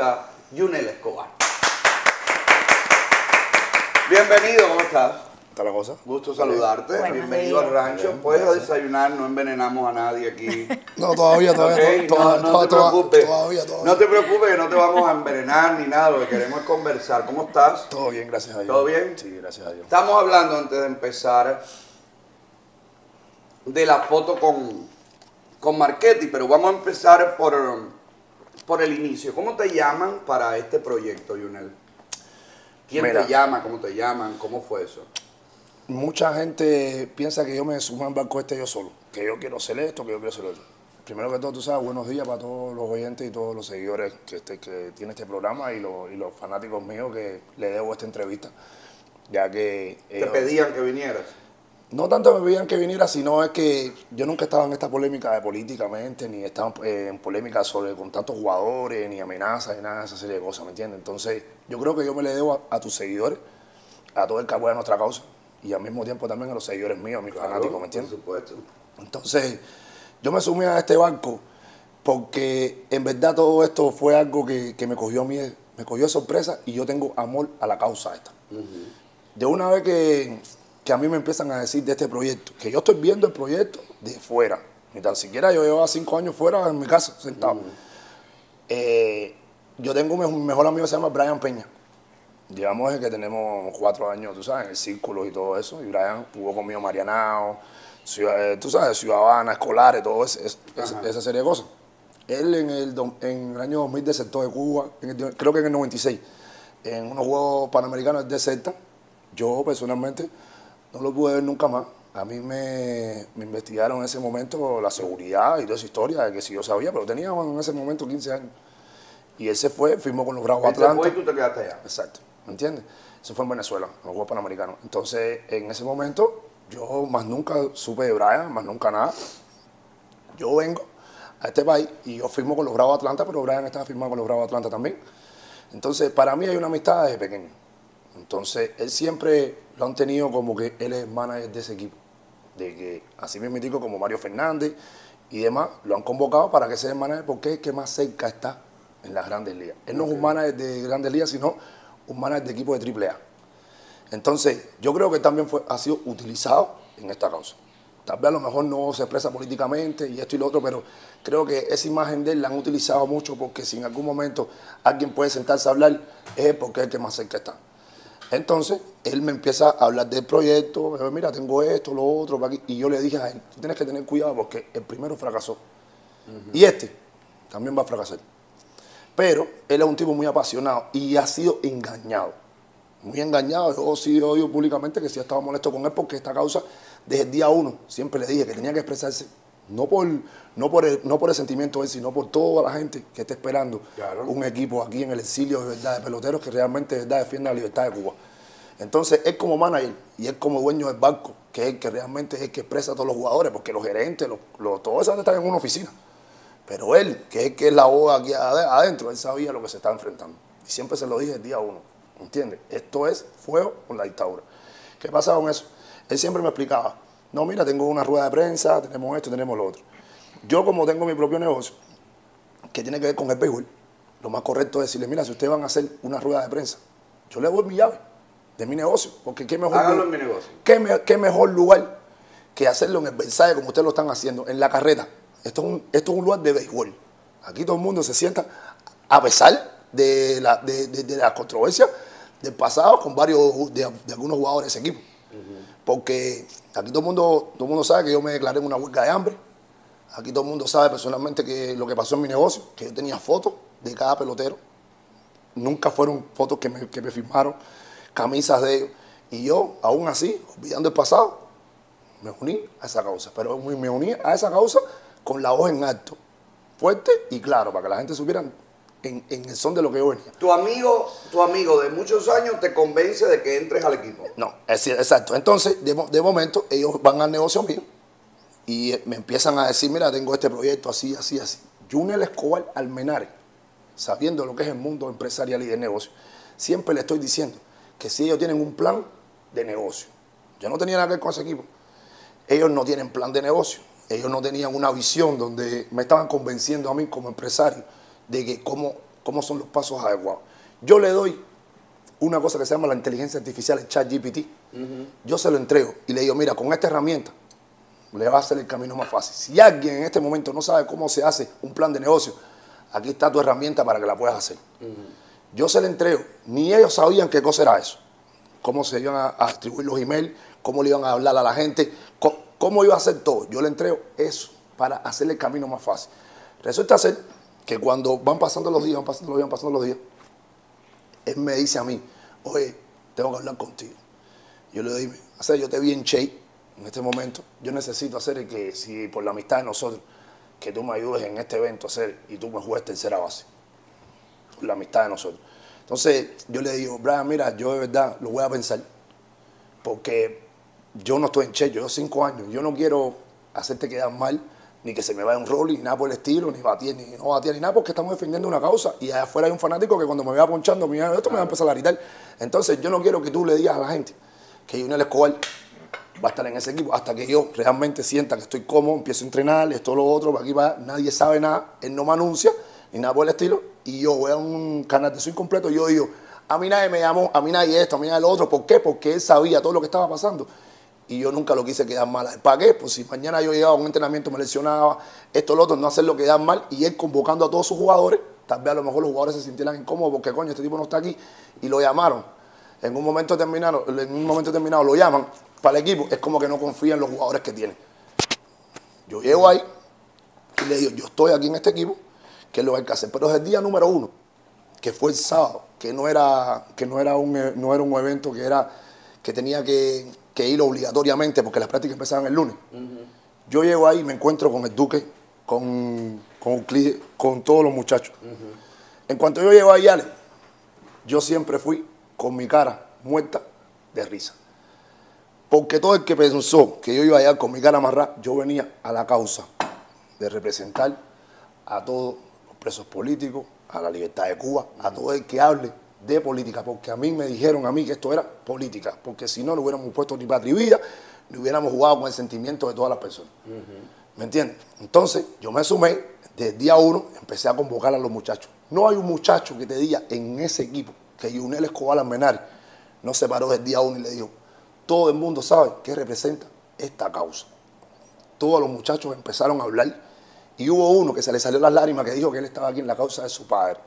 está Yunel Escobar. Bienvenido, ¿cómo estás? ¿Está la cosa? Gusto saludarte. Bienvenido días. al rancho. Puedes desayunar, no envenenamos a nadie aquí. No, todavía, todavía. No, no te preocupes. Todavía, todavía. No te preocupes que no te vamos a envenenar ni nada. Lo que queremos es conversar. ¿Cómo estás? Todo bien, gracias a Dios. ¿Todo bien? Sí, gracias a Dios. Estamos hablando antes de empezar de la foto con, con Marchetti, pero vamos a empezar por, por el inicio. ¿Cómo te llaman para este proyecto, Yunel? ¿Quién Mira. te llama? ¿Cómo te llaman? ¿Cómo fue eso? Mucha gente piensa que yo me sumo al barco este yo solo, que yo quiero ser esto, que yo quiero ser lo otro. Primero que todo, tú sabes, buenos días para todos los oyentes y todos los seguidores que, este, que tiene este programa y, los- y los fanáticos míos que le debo esta entrevista, ya que Te ellos- pedían que vinieras. No tanto me pedían que viniera, sino es que yo nunca estaba en esta polémica de políticamente, ni estaba eh, en polémica sobre con tantos jugadores, ni amenazas, ni nada de esa serie de cosas, ¿me entiendes? Entonces, yo creo que yo me le debo a, a tus seguidores, a todo el que apoya nuestra causa, y al mismo tiempo también a los seguidores míos, a mis fanáticos, ¿me entiendes? Por supuesto. Entonces, yo me sumí a este barco porque en verdad todo esto fue algo que, que me cogió a mí, me cogió de sorpresa y yo tengo amor a la causa esta. De una vez que, que a mí me empiezan a decir de este proyecto, que yo estoy viendo el proyecto de fuera, ni tan siquiera yo llevaba cinco años fuera en mi casa, sentado. Eh, yo tengo un me- un mejor amigo que se llama Brian Peña. Llevamos desde que tenemos cuatro años, tú sabes, en el círculo y todo eso. Y Brian jugó conmigo Marianao, ciudad- eh, tú sabes, Ciudadana, Escolares, todo ese- esa serie de cosas. Él en el, en el año 2000 desertó de Cuba, en el- creo que en el 96, en unos Juegos Panamericanos de deserta. Yo personalmente no lo pude ver nunca más. A mí me, me investigaron en ese momento la seguridad y toda esa historia de que si yo sabía, pero tenía en ese momento 15 años. Y él se fue, firmó con los Bravos Él se Atlanta. fue y tú te quedaste allá. Exacto, ¿me entiendes? Eso fue en Venezuela, en los Juegos Panamericanos. Entonces, en ese momento, yo más nunca supe de Brian, más nunca nada. Yo vengo a este país y yo firmo con los Bravos Atlanta, pero Brian estaba firmado con los Bravos Atlanta también. Entonces, para mí hay una amistad desde pequeño. Entonces, él siempre lo han tenido como que él es el manager de ese equipo. De que, así mismo como Mario Fernández y demás, lo han convocado para que sea el manager porque es el que más cerca está en las grandes ligas. Él no es un manager de grandes ligas, sino un manager de equipo de AAA. Entonces, yo creo que también fue, ha sido utilizado en esta causa. Tal vez a lo mejor no se expresa políticamente y esto y lo otro, pero creo que esa imagen de él la han utilizado mucho porque si en algún momento alguien puede sentarse a hablar, es porque es el que más cerca está. Entonces, él me empieza a hablar del proyecto, me dice, mira, tengo esto, lo otro, pa' aquí", y yo le dije a él, tú tienes que tener cuidado porque el primero fracasó. Y este también va a fracasar. Pero él es un tipo muy apasionado y ha sido engañado. Muy engañado. Yo sí oído públicamente que sí estaba molesto con él porque esta causa, desde el día uno, siempre le dije que tenía que expresarse, no por, no por, el, no por el sentimiento de él, sino por toda la gente que está esperando Claro. un equipo aquí en el exilio de verdad de peloteros que realmente de verdad defiende la libertad de Cuba. Entonces, él como manager y él como dueño del banco, que es el que realmente es el que expresa a todos los jugadores, porque los gerentes, los, los- todos esos están en una oficina. Pero él, que es el que es la voz aquí ade- adentro, él sabía lo que se estaba enfrentando. Y siempre se lo dije el día uno. ¿Entiendes? Esto es fuego con la dictadura. ¿Qué pasa con eso? Él siempre me explicaba, no, mira, tengo una rueda de prensa, tenemos esto, tenemos lo otro. Yo como tengo mi propio negocio, que tiene que ver con el béisbol, lo más correcto es decirle, mira, si ustedes van a hacer una rueda de prensa, yo le doy mi llave de mi negocio, porque qué mejor, Hágalo lu- en mi negocio. qué me- qué mejor lugar que hacerlo en el Versailles como ustedes lo están haciendo, en la carreta. Esto es un, esto es un lugar de béisbol. Aquí todo el mundo se sienta, a pesar de la, de, de- del pasado con varios de, de algunos jugadores de ese equipo. Porque aquí todo el, mundo, todo mundo sabe que yo me declaré en una huelga de hambre. Aquí todo el mundo sabe personalmente que lo que pasó en mi negocio, que yo tenía fotos de cada pelotero. Nunca fueron fotos que me, que me firmaron, camisas de ellos. Y yo, aún así, olvidando el pasado, me uní a esa causa. Pero me me uní a esa causa con la voz en alto, fuerte y claro, para que la gente supiera en, en el son de lo que yo venía. Tu amigo, tu amigo de muchos años te convence de que entres al equipo. No, es exacto. Entonces, de momento, ellos van al negocio mío y eh, me empiezan a decir, mira, tengo este proyecto así, así, así. Junel Escobar Almenares, sabiendo lo que es el mundo empresarial y de negocio, siempre le estoy diciendo que si ellos tienen un plan de negocio, yo no tenía nada que ver con ese equipo, ellos no tienen plan de negocio, ellos no tenían una visión donde me estaban convenciendo a mí como empresario de que cómo cómo son los pasos adecuados. Yo le doy una cosa que se llama la inteligencia artificial, el chat GPT. Yo se lo entrego y le digo, mira, con esta herramienta le va a hacer el camino más fácil. Si alguien en este momento no sabe cómo se hace un plan de negocio, aquí está tu herramienta para que la puedas hacer. Yo se lo entrego, ni ellos sabían qué cosa era eso, cómo se iban a, distribuir los emails, cómo le iban a hablar a la gente, cómo, cómo iba a hacer todo. Yo le entrego eso para hacerle el camino más fácil. Resulta ser que cuando van pasando los días, van pasando los días, van pasando los días, él me dice a mí, oye, tengo que hablar contigo. Yo le digo, o sea, yo te vi en Che en este momento. Yo necesito hacer que, si por la amistad de nosotros, que tú me ayudes en este evento a hacer y tú me juegues tercera base. Por la amistad de nosotros. Entonces yo le digo, Brian, mira, yo de verdad lo voy a pensar. Porque yo no estoy en Che, yo tengo cinco años. Yo no quiero hacerte quedar mal ni que se me vaya un rol, ni nada por el estilo, ni batir, ni no batir, ni nada, porque estamos defendiendo una causa. Y allá afuera hay un fanático que cuando me vea ponchando, mira, esto me va a empezar a gritar. Entonces, yo no quiero que tú le digas a la gente que Junel Escobar va a estar en ese equipo hasta que yo realmente sienta que estoy cómodo, empiezo a entrenar, esto, lo otro, aquí va, nadie sabe nada, él no me anuncia, ni nada por el estilo, y yo voy a un canal de soy completo y yo digo, a mí nadie me llamó, a mí nadie esto, a mí nadie lo otro, ¿por qué? Porque él sabía todo lo que estaba pasando y yo nunca lo quise quedar mal. ¿Para qué? Pues si mañana yo llegaba a un entrenamiento, me lesionaba, esto, lo otro, no hacerlo quedar mal y él convocando a todos sus jugadores, tal vez a lo mejor los jugadores se sintieran incómodos porque coño, este tipo no está aquí y lo llamaron. En un momento determinado, en un momento determinado lo llaman para el equipo, es como que no confían los jugadores que tienen. Yo llego ahí y le digo, yo estoy aquí en este equipo, que es lo hay que hacer. Pero es el día número uno, que fue el sábado, que no era, que no era, un, no era un evento que, era, que tenía que, que ir obligatoriamente porque las prácticas empezaban el lunes. Yo llego ahí y me encuentro con el Duque, con, con, con todos los muchachos. En cuanto yo llego ahí, Ale, yo siempre fui con mi cara muerta de risa. Porque todo el que pensó que yo iba allá con mi cara amarrada, yo venía a la causa de representar a todos los presos políticos, a la libertad de Cuba, a todo el que hable de política, porque a mí me dijeron a mí que esto era política, porque si no, no hubiéramos puesto ni patria ni hubiéramos jugado con el sentimiento de todas las personas. ¿Me entiendes? Entonces, yo me sumé, desde el día uno empecé a convocar a los muchachos. No hay un muchacho que te diga en ese equipo que Yunel Escobar Almenar no se paró desde el día uno y le dijo, todo el mundo sabe qué representa esta causa. Todos los muchachos empezaron a hablar y hubo uno que se le salió las lágrimas que dijo que él estaba aquí en la causa de su padre,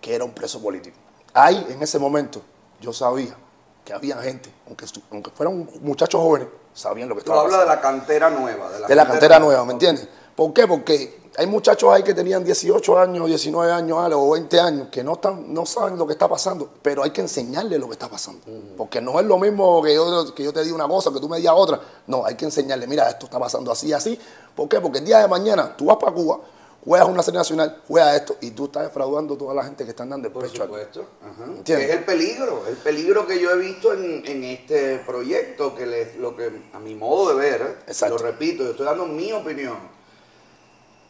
que era un preso político. Ahí, en ese momento, yo sabía que había gente, aunque, aunque fueran muchachos jóvenes, sabían lo que estaba Tú hablas de la cantera nueva. De la, cantera, nueva, ¿me entiendes? ¿Por qué? Porque hay muchachos ahí que tenían 18 años, 19 años o 20 años que no, están, no saben lo que está pasando, pero hay que enseñarles lo que está pasando. Porque no es lo mismo que yo, que yo te diga una cosa, que tú me digas otra. No, hay que enseñarle, mira, esto está pasando así, así. ¿Por qué? Porque el día de mañana tú vas para Cuba, juegas una serie nacional, juegas esto y tú estás defraudando a toda la gente que están dando el Por pecho supuesto. es el peligro, el peligro que yo he visto en, este proyecto, que les, lo que a mi modo de ver, lo repito, yo estoy dando mi opinión.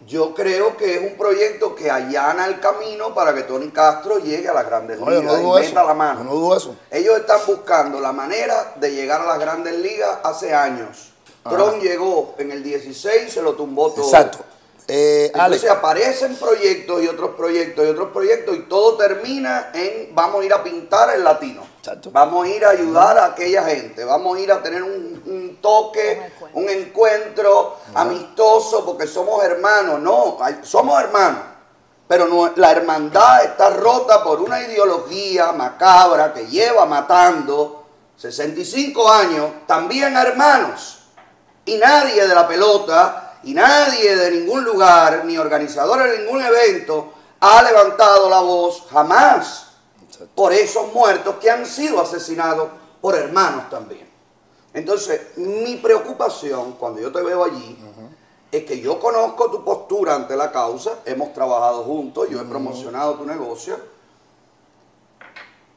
Yo creo que es un proyecto que allana el camino para que Tony Castro llegue a las grandes ligas no y meta la mano. No dudo eso. Ellos están buscando la manera de llegar a las grandes ligas hace años. Trump llegó en el 16, se lo tumbó todo. Exacto. Eh, Entonces aparecen proyectos y otros proyectos y otros proyectos y todo termina en vamos a ir a pintar el latino. Vamos a ir a ayudar a aquella gente, vamos a ir a tener un, toque, un encuentro, amistoso porque somos hermanos. No, somos hermanos, pero no, la hermandad está rota por una ideología macabra que lleva matando 65 años también hermanos. Y nadie de la pelota y nadie de ningún lugar, ni organizador de ningún evento, ha levantado la voz jamás por esos muertos que han sido asesinados por hermanos también. Entonces, mi preocupación cuando yo te veo allí es que yo conozco tu postura ante la causa, hemos trabajado juntos, yo he promocionado tu negocio.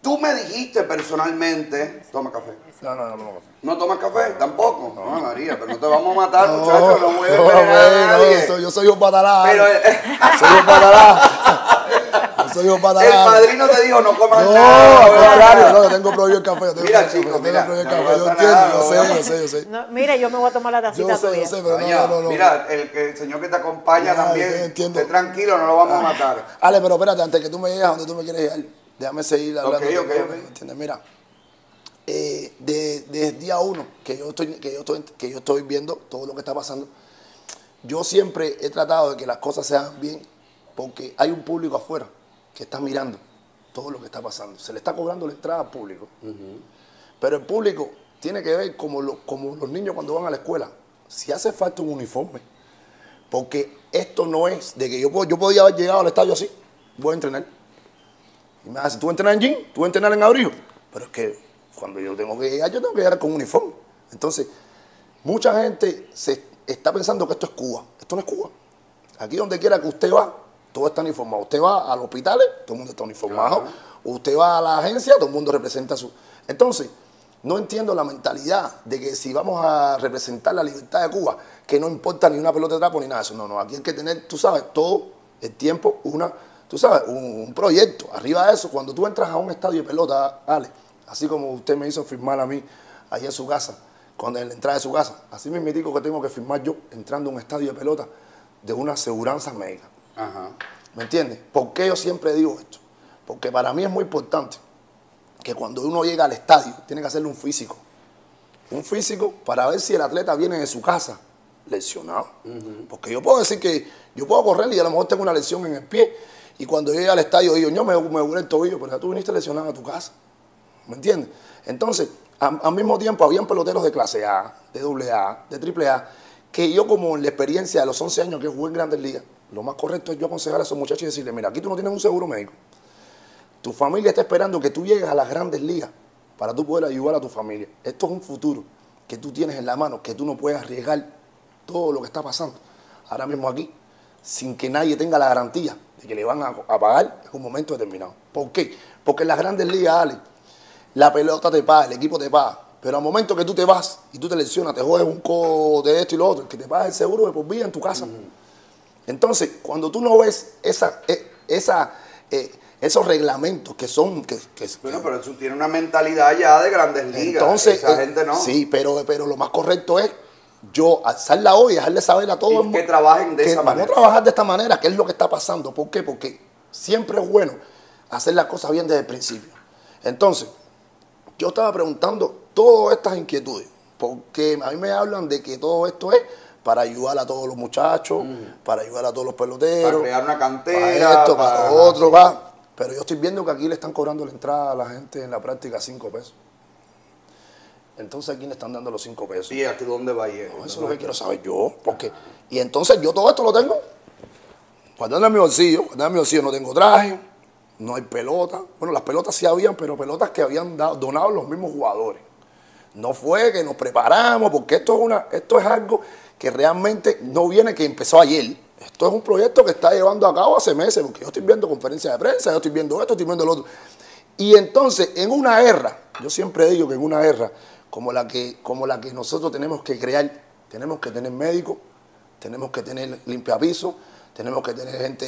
Tú me dijiste personalmente, toma café. No, no, no, no. ¿No tomas café? Tampoco. No, María, pero no te vamos a matar, muchachos. No mueves no, a nadie. No, yo soy un batalá. Pero, soy un batalá. soy un El padrino te dijo, no comas no, nada. No, no, tengo prohibido el café. Tengo mira, chicos, mira. Tengo el café. yo entiendo, yo sé, yo sé, yo sé. mira, yo me voy a tomar la tacita Yo sé, yo sé, pero no, no, no. Mira, el, el señor que te acompaña también, esté tranquilo, no lo vamos a matar. Ale, pero espérate, antes que tú me llegues a donde tú me quieres llegar, déjame seguir hablando. Ok, ok, ok. ¿Entiendes? Mira, eh, desde el día uno que yo, estoy, que, yo estoy, que yo estoy viendo todo lo que está pasando, yo siempre he tratado de que las cosas se hagan bien porque hay un público afuera que está mirando todo lo que está pasando. Se le está cobrando la entrada al público. Pero el público tiene que ver como, como los niños cuando van a la escuela. Si hace falta un uniforme, porque esto no es de que yo, yo podía haber llegado al estadio así, voy a entrenar. Y me dice, ¿tú entrenas en jean? ¿Tú entrenar en abrigo? Pero es que cuando yo tengo que llegar, yo tengo que llegar con un uniforme. Entonces, mucha gente se está pensando que esto es Cuba. Esto no es Cuba. Aquí donde quiera que usted va, todo está uniformado. Usted va a los hospitales, todo el mundo está uniformado. Usted va a la agencia, todo el mundo representa su... Entonces, no entiendo la mentalidad de que si vamos a representar la libertad de Cuba, que no importa ni una pelota de trapo ni nada de eso. No, no, aquí hay que tener, tú sabes, todo el tiempo una, tú sabes, un, proyecto. Arriba de eso, cuando tú entras a un estadio de pelota, Ale, así como usted me hizo firmar a mí ahí en su casa, cuando en la entrada de su casa, así me digo que tengo que firmar yo entrando a un estadio de pelota de una aseguranza médica. ¿Me entiendes? ¿Por qué yo siempre digo esto? Porque para mí es muy importante que cuando uno llega al estadio, tiene que hacerle un físico. Un físico para ver si el atleta viene de su casa lesionado. Porque yo puedo decir que yo puedo correr y a lo mejor tengo una lesión en el pie. Y cuando llegue al estadio digo, yo me, me el tobillo, pero ya tú viniste lesionado a tu casa. ¿Me entiendes? Entonces, al mismo tiempo, habían peloteros de clase A, de AA, de AAA, que yo como en la experiencia de los 11 años que jugué en Grandes Ligas, lo más correcto es yo aconsejar a esos muchachos y decirles, mira, aquí tú no tienes un seguro médico. Tu familia está esperando que tú llegues a las grandes ligas para tú poder ayudar a tu familia. Esto es un futuro que tú tienes en la mano, que tú no puedes arriesgar todo lo que está pasando ahora mismo aquí, sin que nadie tenga la garantía de que le van a, pagar en un momento determinado. ¿Por qué? Porque en las grandes ligas, Ale, la pelota te paga, el equipo te paga. Pero al momento que tú te vas y tú te lesionas, te jodes un codo de esto y lo otro, que te paga el seguro de por vida en tu casa. Entonces, cuando tú no ves esa, e, esa, eh, esos reglamentos que son... Que, bueno, pero eso tiene una mentalidad ya de grandes ligas. Entonces, esa eh, gente no. Sí, pero, pero lo más correcto es yo alzarla hoy y dejarle saber a todos que trabajen de esa manera. No trabajar de esta manera, que es lo que está pasando. ¿Por qué? Porque siempre es bueno hacer las cosas bien desde el principio. Entonces, yo estaba preguntando todas estas inquietudes, porque a mí me hablan de que todo esto es para ayudar a todos los muchachos, mm. para ayudar a todos los peloteros. Para crear una cantera. Para esto, para, lo otro, va. Pero yo estoy viendo que aquí le están cobrando la entrada a la gente en la práctica 5 pesos. Entonces, ¿a quién le están dando los 5 pesos? ¿Y aquí dónde va a ir? eso es lo que quiero saber yo. Porque, y entonces yo todo esto lo tengo. Cuando ando en mi bolsillo, cuando ando en mi bolsillo no tengo traje, no hay pelota. Bueno, las pelotas sí habían, pero pelotas que habían donado los mismos jugadores. No fue que nos preparamos, porque esto es, una, esto es algo que realmente no viene que empezó ayer. Esto es un proyecto que está llevando a cabo hace meses, porque yo estoy viendo conferencias de prensa, yo estoy viendo esto, estoy viendo lo otro. Y entonces, en una guerra, yo siempre digo que en una guerra como la que, como la que nosotros tenemos que crear, tenemos que tener médicos, tenemos que tener limpiapisos, tenemos que tener gente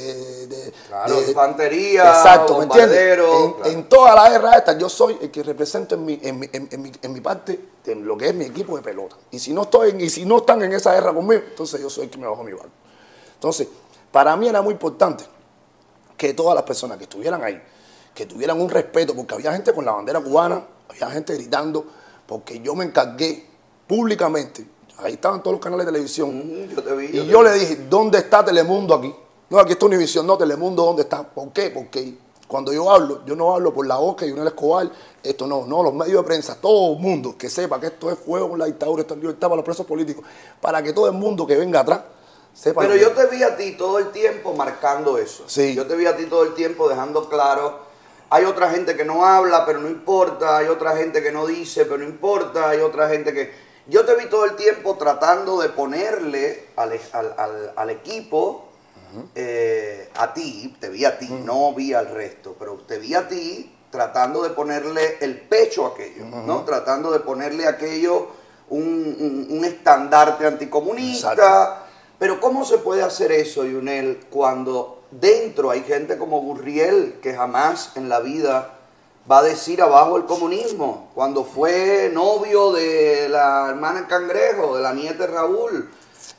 de, claro, infantería, exacto, ¿me entiendes? En, toda la guerra esta, yo soy el que represento en mi, en mi, en, mi, en mi parte de lo que es mi equipo de pelota. Y si no estoy y si no están en esa guerra conmigo, entonces yo soy el que me bajo mi barco. Entonces, para mí era muy importante que todas las personas que estuvieran ahí, que tuvieran un respeto, porque había gente con la bandera cubana, había gente gritando, porque yo me encargué públicamente Ahí estaban todos los canales de televisión. y yo le dije, ¿dónde está Telemundo aquí? No, aquí está Univisión, no, Telemundo, ¿dónde está? ¿Por qué? Porque cuando yo hablo, yo no hablo por la boca y un Escobar, esto no, no, los medios de prensa, todo el mundo que sepa que esto es fuego con la dictadura, esto es libertad para los presos políticos, para que todo el mundo que venga atrás sepa. Pero yo te vi a ti todo el tiempo marcando eso. Sí. Yo te vi a ti todo el tiempo dejando claro. Hay otra gente que no habla, pero no importa. Hay otra gente que no dice, pero no importa. Hay otra gente que yo te vi todo el tiempo tratando de ponerle al, equipo, eh, a ti, te vi a ti, no vi al resto, pero te vi a ti tratando de ponerle el pecho a aquello, ¿no? Tratando de ponerle a aquello un, estandarte anticomunista. Pero ¿cómo se puede hacer eso, Yunel, cuando dentro hay gente como Gurriel que jamás en la vida va a decir abajo el comunismo. Cuando fue novio de la hermana Cangrejo, de la nieta Raúl,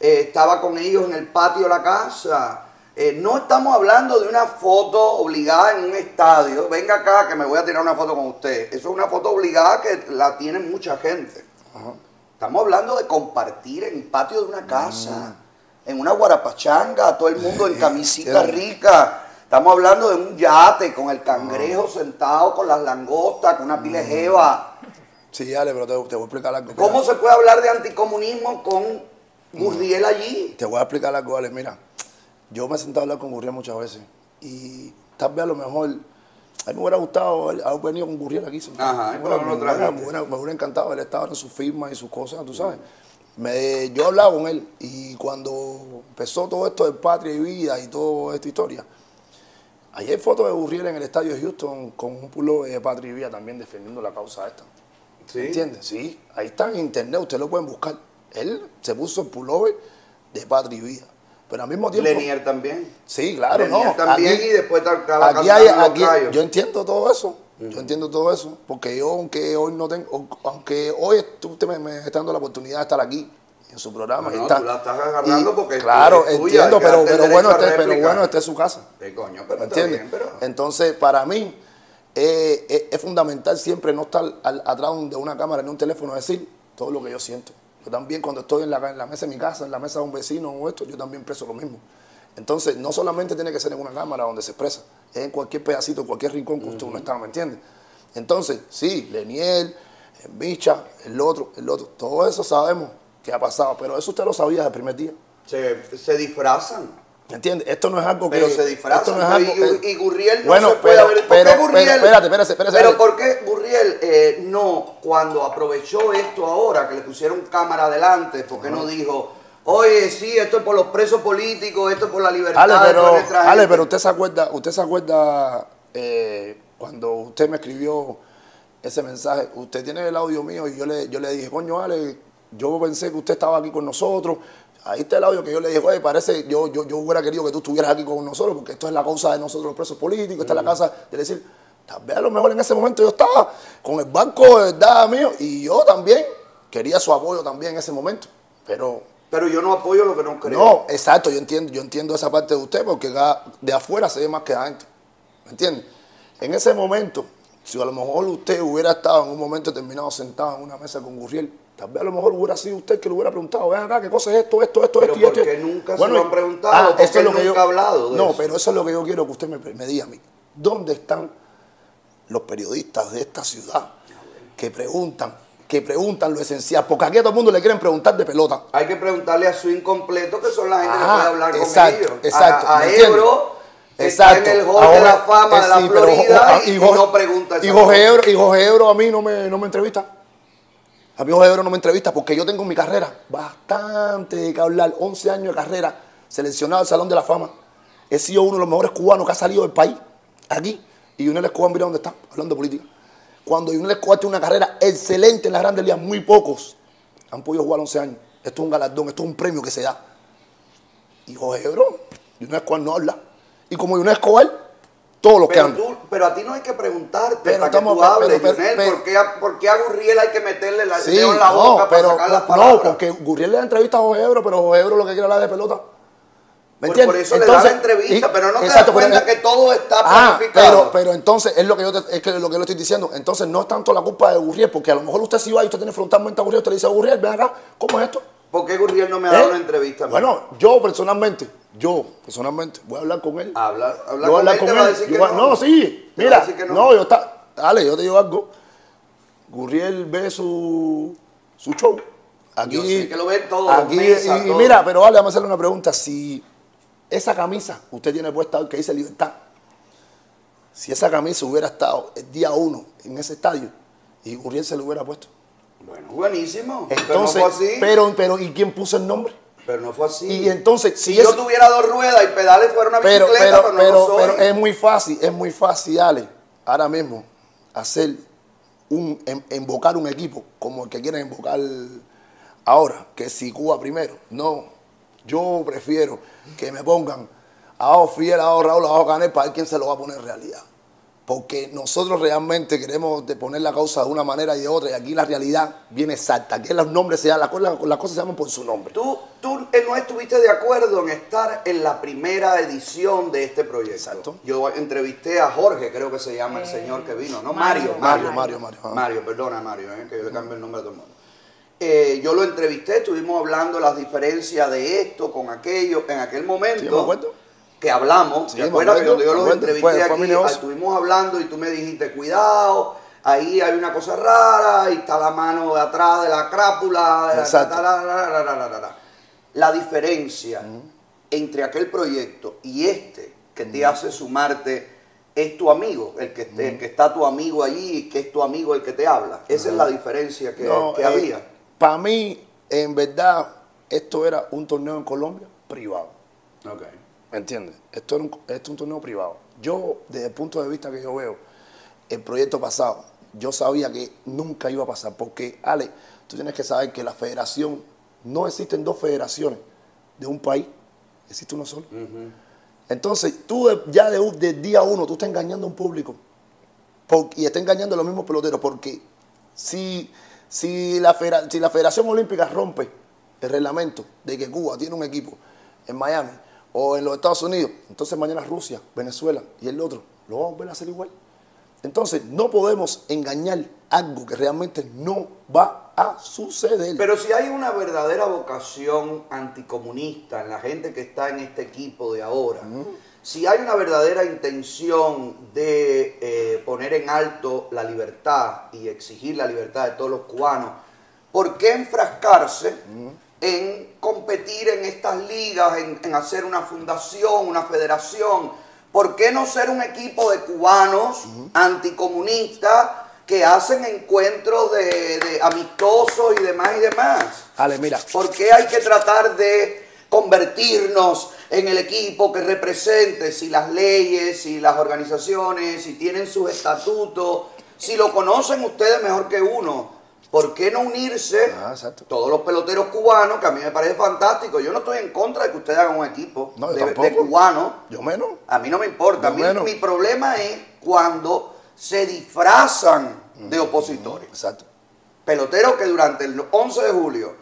eh, estaba con ellos en el patio de la casa. Eh, no estamos hablando de una foto obligada en un estadio. Venga acá que me voy a tirar una foto con usted. Eso es una foto obligada que la tiene mucha gente. Estamos hablando de compartir en el patio de una casa, mm. En una guarapachanga, todo el mundo en camisita rica. Estamos hablando de un yate con el cangrejo sentado con las langostas, con una pila de jeva. Sí, dale, pero te, voy a explicar algo. ¿Cómo se puede hablar de anticomunismo con Gurriel allí? Te voy a explicar algo, vale. Mira, yo me he sentado a hablar con Gurriel muchas veces y tal vez a lo mejor a mí me hubiera gustado haber venido con Gurriel aquí. Ajá, me, hubiera, me, hubiera, encantado, él estaba en sus firmas y sus cosas, tú sabes. Me, yo hablaba con él y cuando empezó todo esto de patria y vida y toda esta historia, ayer hay fotos de Gurriel en el estadio de Houston con un pulo de patria y vida también defendiendo la causa esta. ¿Sí? ¿Entiendes? Sí, ahí está en internet, ustedes lo pueden buscar. Él se puso el pullover de patria y vida. Pero al mismo tiempo. Lenier también. Sí, claro, Lenier también y después estaba aquí hay, aquí, Yo entiendo todo eso. Yo entiendo todo eso. Porque yo, aunque hoy no tengo. Aunque hoy tú me, me estás dando la oportunidad de estar aquí en su programa. No, tú la estás agarrando porque Claro, entiendo, pero, pero, bueno, este, pero bueno, esta es su casa. ¿Qué coño? Pero ¿Entiendes? pero... Entonces, para mí, eh, es, fundamental siempre no estar atrás de una cámara ni un teléfono decir todo lo que yo siento. Yo también cuando estoy en la, mesa de mi casa, en la mesa de un vecino o esto, yo también expreso lo mismo. Entonces, no solamente tiene que ser en una cámara donde se expresa, es en cualquier pedacito, cualquier rincón que usted uno está, ¿me entiende? Entonces, sí, Leniel, Micha, el otro, el otro, todo eso sabemos que ha pasado, pero eso usted lo sabía desde el primer día. Se, se disfrazan. ¿Entiendes? Esto no es algo que. Pero se disfrazan. No y, y, Gurriel no se puede haber. ¿Por qué Gurriel? espérate, espérate, espérate, Pero ¿por qué Gurriel eh, no, cuando aprovechó esto ahora, que le pusieron cámara adelante, ¿por qué no dijo, oye, sí, esto es por los presos políticos, esto es por la libertad Ale, pero, Ale, pero usted se acuerda, usted se acuerda eh, cuando usted me escribió ese mensaje, usted tiene el audio mío y yo le, yo le dije, coño, Ale, yo pensé que usted estaba aquí con nosotros Ahí está el audio que yo le dije, oye, parece, yo, yo, yo hubiera querido que tú estuvieras aquí con nosotros, porque esto es la causa de nosotros los presos políticos, esta es la casa de decir, tal vez a lo mejor en ese momento yo estaba con el banco de verdad mío, y yo también quería su apoyo también en ese momento, pero... Pero yo no apoyo lo que no creo. No, exacto, yo entiendo, yo entiendo esa parte de usted, porque de afuera se ve más que de adentro, ¿me entiende? En ese momento, si a lo mejor usted hubiera estado en un momento determinado sentado en una mesa con Gurriel, Tal vez a lo mejor hubiera sido usted que le hubiera preguntado, ven acá, ¿qué cosa es esto, esto, esto, pero esto y esto? nunca se lo han preguntado, ah, porque es lo que yo, ha hablado No, pero eso es lo que yo quiero que usted me, me, diga a mí. ¿Dónde están los periodistas de esta ciudad que preguntan, que preguntan lo esencial? Porque aquí a todo el mundo le quieren preguntar de pelota. Hay que preguntarle a su incompleto, que son la gente que puede hablar exacto, con ellos. Exacto, a, a Ebro, que está en el hall de la fama de la eh, Florida y, no pregunta y Jorge, Ebro, y Jorge Ebro a mí no me, no me entrevista. A mí Jorge Ebro no me entrevista porque yo tengo en mi carrera bastante de que hablar. 11 años de carrera, seleccionado al Salón de la Fama. He sido uno de los mejores cubanos que ha salido del país, aquí. Y Junel Escobar, mira dónde está, hablando de política. Cuando Junel Escobar tiene una carrera excelente en las grandes ligas, muy pocos han podido jugar 11 años. Esto es un galardón, esto es un premio que se da. Y Jorge Ebro, Junel Escobar no habla. Y como Junel Escobar todos los pero que Tú, pero a ti no hay que preguntarte pero para que tú hables, pero, ¿por, qué, ¿por, qué, a Gurriel hay que meterle la, sí, en la boca para sacar las palabras? No, porque Gurriel le da entrevista a Jorge Ebro, pero Jorge Ebro lo que quiere hablar de pelota. Por eso entonces, le da la entrevista, pero no te das cuenta que todo está ah, planificado. Pero, pero entonces, es lo que yo te, es que lo que le estoy diciendo. Entonces, no es tanto la culpa de Gurriel, porque a lo mejor usted si va y usted tiene frontalmente a Gurriel, usted le dice a Gurriel, ven acá, ¿cómo es esto? ¿Por qué Gurriel no me ha dado ¿Eh? una entrevista? Bueno, yo personalmente, yo personalmente voy a hablar con él. Habla, habla con, él, con él. que no. no. sí, mira, no. yo está, dale, yo te digo algo. Gurriel ve su, su show. Aquí, yo sé que lo ven todo. Aquí, y, mira, pero vale, vamos a hacerle una pregunta. Si esa camisa usted tiene puesta que dice libertad, si esa camisa hubiera estado el día uno en ese estadio y Gurriel se lo hubiera puesto, bueno, buenísimo. Entonces, pero, no fue así. Pero, pero, ¿y quién puso el nombre? Pero no fue así. Y entonces, si, yo tuviera dos ruedas y pedales fuera una pero, bicicleta, pero, pero, no pero, es muy fácil, es muy fácil, Ale, ahora mismo, hacer un, invocar un equipo como el que quieren invocar ahora, que si Cuba primero. No, yo prefiero que me pongan a Fiel, a Raúl, a Canel, para ver quién se lo va a poner en realidad porque nosotros realmente queremos poner la causa de una manera y de otra, y aquí la realidad viene exacta, aquí los nombres se llaman, las, cosas se llaman por su nombre. Tú, tú eh, no estuviste de acuerdo en estar en la primera edición de este proyecto. Exacto. Yo entrevisté a Jorge, creo que se llama el señor que vino, ¿no? Mario. Mario, Mario, Mario. Mario, perdona Mario, eh, que yo le cambio el nombre a todo el mundo. Eh, yo lo entrevisté, estuvimos hablando las diferencias de esto con aquello en aquel momento. Que hablamos, sí, ¿te acuerdas que cuando yo los entrevisté aquí, estuvimos hablando y tú me dijiste, cuidado, ahí hay una cosa rara, y está la mano de atrás de la crápula, la diferencia entre aquel proyecto y este que te hace sumarte es tu amigo, el que, que está tu amigo allí, que es tu amigo el que te habla. Esa es la diferencia que, eh, había. Para mí, en verdad, esto era un torneo en Colombia privado. Okay. ¿Me entiendes? Esto, es un torneo privado. Yo, desde el punto de vista que yo veo, el proyecto pasado, yo sabía que nunca iba a pasar. Porque, Ale, tú tienes que saber que la federación, no existen dos federaciones de un país, existe uno solo. Entonces, tú ya de, día uno, tú estás engañando a un público y estás engañando a los mismos peloteros. Porque si, si, la si la Federación Olímpica rompe el reglamento de que Cuba tiene un equipo en Miami, o en los Estados Unidos, entonces mañana Rusia, Venezuela y el otro, lo vamos a ver a hacer igual. Entonces no podemos engañar algo que realmente no va a suceder. Pero si hay una verdadera vocación anticomunista en la gente que está en este equipo de ahora, si hay una verdadera intención de eh, poner en alto la libertad y exigir la libertad de todos los cubanos, ¿por qué enfrascarse? en competir en estas ligas, en, hacer una fundación, una federación. ¿Por qué no ser un equipo de cubanos anticomunistas que hacen encuentros de, amistosos y demás y demás? Ale, mira. ¿Por qué hay que tratar de convertirnos en el equipo que represente si las leyes, si las organizaciones, si tienen sus estatutos, si lo conocen ustedes mejor que uno? ¿Por qué no unirse ah, todos los peloteros cubanos, que a mí me parece fantástico? Yo no estoy en contra de que ustedes hagan un equipo de, cubanos. Yo menos. A mí no me importa. mi problema es cuando se disfrazan de opositores. Exacto. Peloteros que durante el 11 de julio,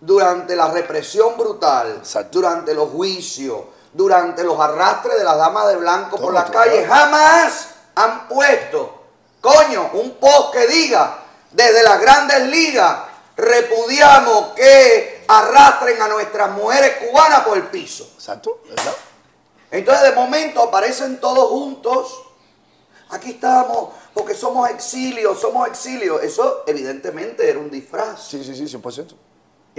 durante la represión brutal, durante los juicios, durante los arrastres de las damas de blanco por las calles, jamás han puesto, coño, un post que diga desde las grandes ligas repudiamos que arrastren a nuestras mujeres cubanas por el piso. Exacto, ¿verdad? Entonces de momento aparecen todos juntos. Aquí estamos porque somos exilios, somos exilios. Eso evidentemente era un disfraz. Sí, sí, sí, 100%.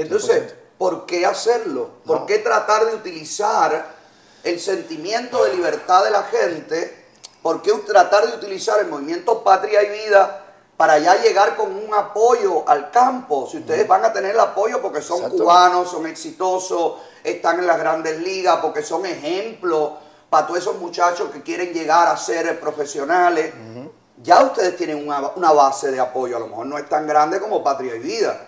Entonces, ¿por qué hacerlo? ¿Por qué tratar de utilizar el sentimiento de libertad de la gente? ¿Por qué tratar de utilizar el movimiento Patria y Vida para ya llegar con un apoyo al campo. Si ustedes van a tener el apoyo porque son cubanos, son exitosos, están en las grandes ligas, porque son ejemplos para todos esos muchachos que quieren llegar a ser profesionales, ya ustedes tienen una, base de apoyo. A lo mejor no es tan grande como Patria y Vida.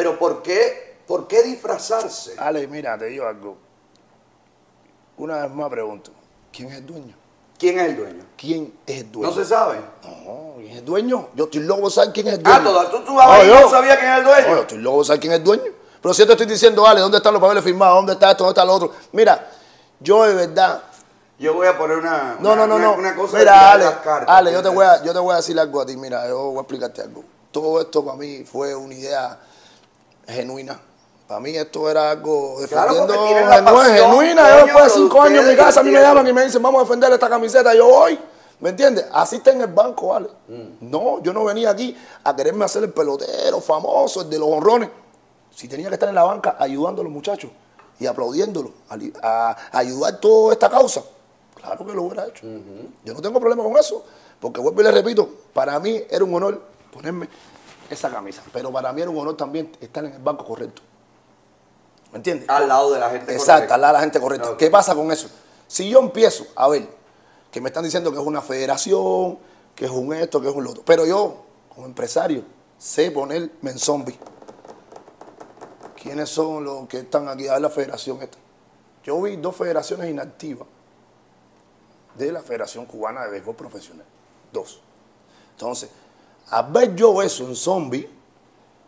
Pero ¿por qué, por qué disfrazarse? Ale, mira, te digo algo. Una vez más pregunto, ¿quién es el dueño? ¿Quién es el dueño? ¿Quién es el dueño? No se sabe. No, ¿quién es el dueño? Yo estoy loco de saber quién es el dueño. Ah, ¿tú, tú, tú no, sabías quién es el dueño? No, yo estoy loco de saber quién es el dueño. Pero si yo te estoy diciendo, Ale, ¿dónde están los papeles firmados? ¿Dónde está esto? ¿Dónde está lo otro? Mira, yo de verdad. Yo voy a poner una, no, no, no, no. una cosa Mira, Ale, Ale, yo te, voy a, yo te voy a decir algo a ti. Mira, yo voy a explicarte algo. Todo esto para mí fue una idea genuina para mí esto era algo defendiendo claro, genuina. Yo después de cinco años en mi casa, a mí me llaman y me dicen, vamos a defender esta camiseta. Yo voy. ¿Me entiendes? Así está en el banco, ¿vale? Mm. No, yo no venía aquí a quererme hacer el pelotero famoso, el de los honrones. Si tenía que estar en la banca ayudando a los muchachos y aplaudiéndolos, a, ayudar toda esta causa, claro que lo hubiera hecho. Yo no tengo problema con eso, porque vuelvo y le repito, para mí era un honor ponerme esa camisa, pero para mí era un honor también estar en el banco correcto. ¿Me entiendes? Al lado de la gente correcta. Exacto, al lado de la gente correcta. ¿Qué pasa con eso? Si yo empiezo a ver que me están diciendo que es una federación, que es un esto, que es un lo otro, pero yo, como empresario, sé ponerme en zombie. ¿Quiénes son los que están aquí a ver la federación esta? Yo vi dos federaciones inactivas de la Federación Cubana de Béisbol Profesional. Dos. Entonces, a ver yo eso en zombie,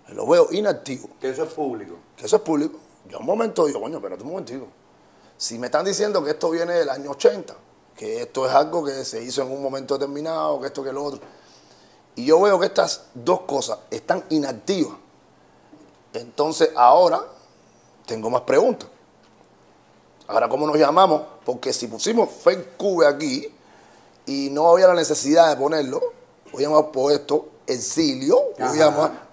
lo veo inactivo. Que eso es público. Que eso es público. Yo un momento digo, coño, espérate un momentito. Si me están diciendo que esto viene del año 80, que esto es algo que se hizo en un momento determinado, que esto, que lo otro, y yo veo que estas dos cosas están inactivas, entonces ahora tengo más preguntas. Ahora, ¿cómo nos llamamos? Porque si pusimos Fake Cube aquí y no había la necesidad de ponerlo, hubiéramos puesto Exilio,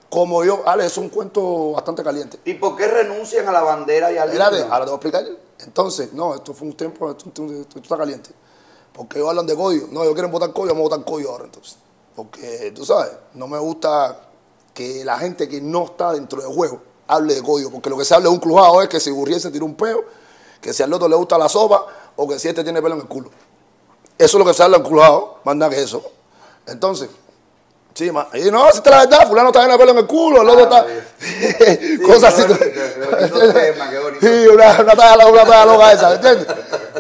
como yo, Ale, es un cuento bastante caliente. ¿Y por qué renuncian a la bandera y al Espérate, ahora te voy a explicar. Entonces, no, esto fue un tiempo, esto, está caliente. Porque ellos hablan de código. No, ellos quieren votar código, vamos a votar código ahora entonces. Porque, tú sabes, no me gusta que la gente que no está dentro del juego hable de código. Porque lo que se habla de un crujado es que si Gurriel se tira un peo, que si al otro le gusta la sopa, o que si este tiene pelo en el culo. Eso es lo que se habla en crujado, más nada que eso. Entonces, Sí, ma. Y no, si está la verdad, fulano está en la pelo en el culo, el otro está. cosas así. Sí, una, una talla una talla loca esa, ¿entiendes?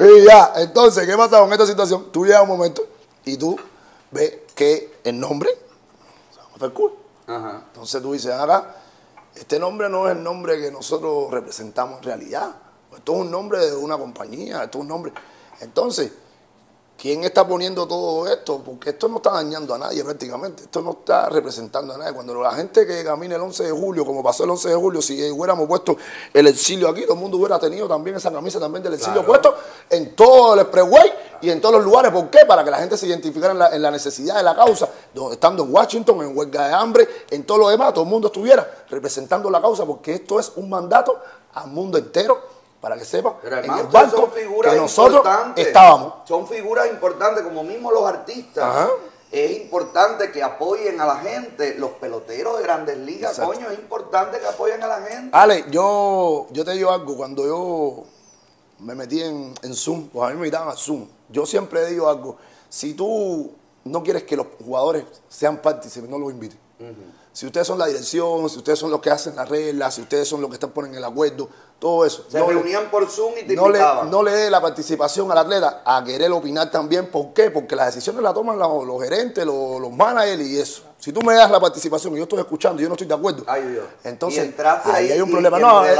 Y ya, entonces, ¿qué pasa con esta situación? Tú llegas un momento y tú ves que el nombre se llama culo. Ajá. Entonces tú dices, ahora, este nombre no es el nombre que nosotros representamos en realidad. Esto es un nombre de una compañía, esto es un nombre. Entonces, ¿Quién está poniendo todo esto? Porque esto no está dañando a nadie prácticamente, esto no está representando a nadie. Cuando la gente que camina el 11 de julio, como pasó el 11 de julio, si hubiéramos puesto el exilio aquí, todo el mundo hubiera tenido también esa camisa también del exilio puesto en todo el expressway y en todos los lugares. ¿Por qué? Para que la gente se identificara en la, necesidad de la causa, estando en Washington, en huelga de hambre, en todo lo demás, todo el mundo estuviera representando la causa, porque esto es un mandato al mundo entero para que sepan, en el banco son figuras que nosotros estábamos. Son figuras importantes, como mismo los artistas. Es importante que apoyen a la gente. Los peloteros de grandes ligas, coño, es importante que apoyen a la gente. Ale, yo, yo te digo algo, cuando yo me metí en, Zoom, pues a mí me invitaban a Zoom. Yo siempre digo algo, si tú no quieres que los jugadores sean partícipes, no los invites. Si ustedes son la dirección, si ustedes son los que hacen las reglas, si ustedes son los que están poniendo el acuerdo, todo eso. Se reunían por Zoom y te no le, no le dé la participación al atleta a querer opinar también. ¿Por qué? Porque las decisiones las toman los, gerentes, los, managers y eso. Si tú me das la participación y yo estoy escuchando y yo no estoy de acuerdo, entonces ahí, hay un problema. no, eh,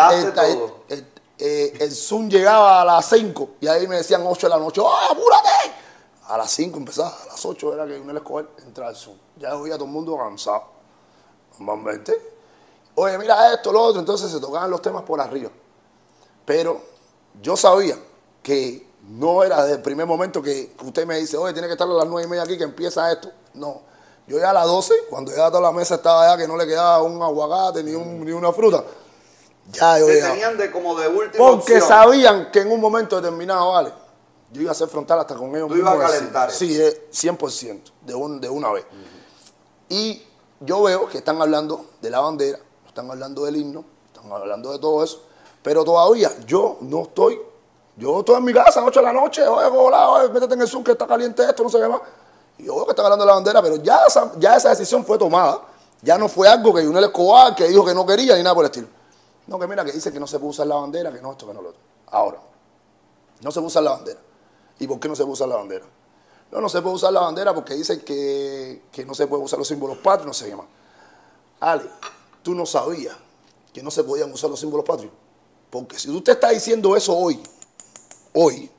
eh, eh, el, Zoom llegaba a las 5 y ahí me decían 8 de la noche, ¡ah, apúrate! A las 5 empezaba, a las 8 era que uno le escoger entrar al Zoom. Ya oía todo el mundo cansado. Normalmente. Oye, mira esto, lo otro. Entonces se tocaban los temas por arriba. Pero yo sabía que no era desde el primer momento que usted me dice, oye, tiene que estar a las nueve y media aquí que empieza esto. No. Yo ya a las 12, cuando ya toda la mesa estaba ya que no le quedaba un aguacate ni, ni una fruta. Ya yo Se tenían de como de última Porque sabían que en un momento determinado, vale, yo iba a hacer frontal hasta con ellos. Tú ibas a calentar. Sí, 100%, eh, de, un, de una vez. Y yo veo que están hablando de la bandera, están hablando del himno, están hablando de todo eso. Pero todavía yo no estoy, yo estoy en mi casa, 8 de la noche, oye, hola, oye, métete en el Zoom que está caliente esto, no sé qué más. Y yo veo que están hablando de la bandera, pero ya esa, ya esa decisión fue tomada. Ya no fue algo que Junel Escobar, que dijo que no quería, ni nada por el estilo. No, que mira, que dice que no se puede usar la bandera, que no esto, que no lo otro. Ahora, no se puede usar la bandera. ¿Y por qué no se puede usar la bandera? No, no se puede usar la bandera porque dicen que, que no se puede usar los símbolos patrios, no se llama. Ale, tú no sabías que no se podían usar los símbolos patrios. Porque si usted está diciendo eso hoy, hoy,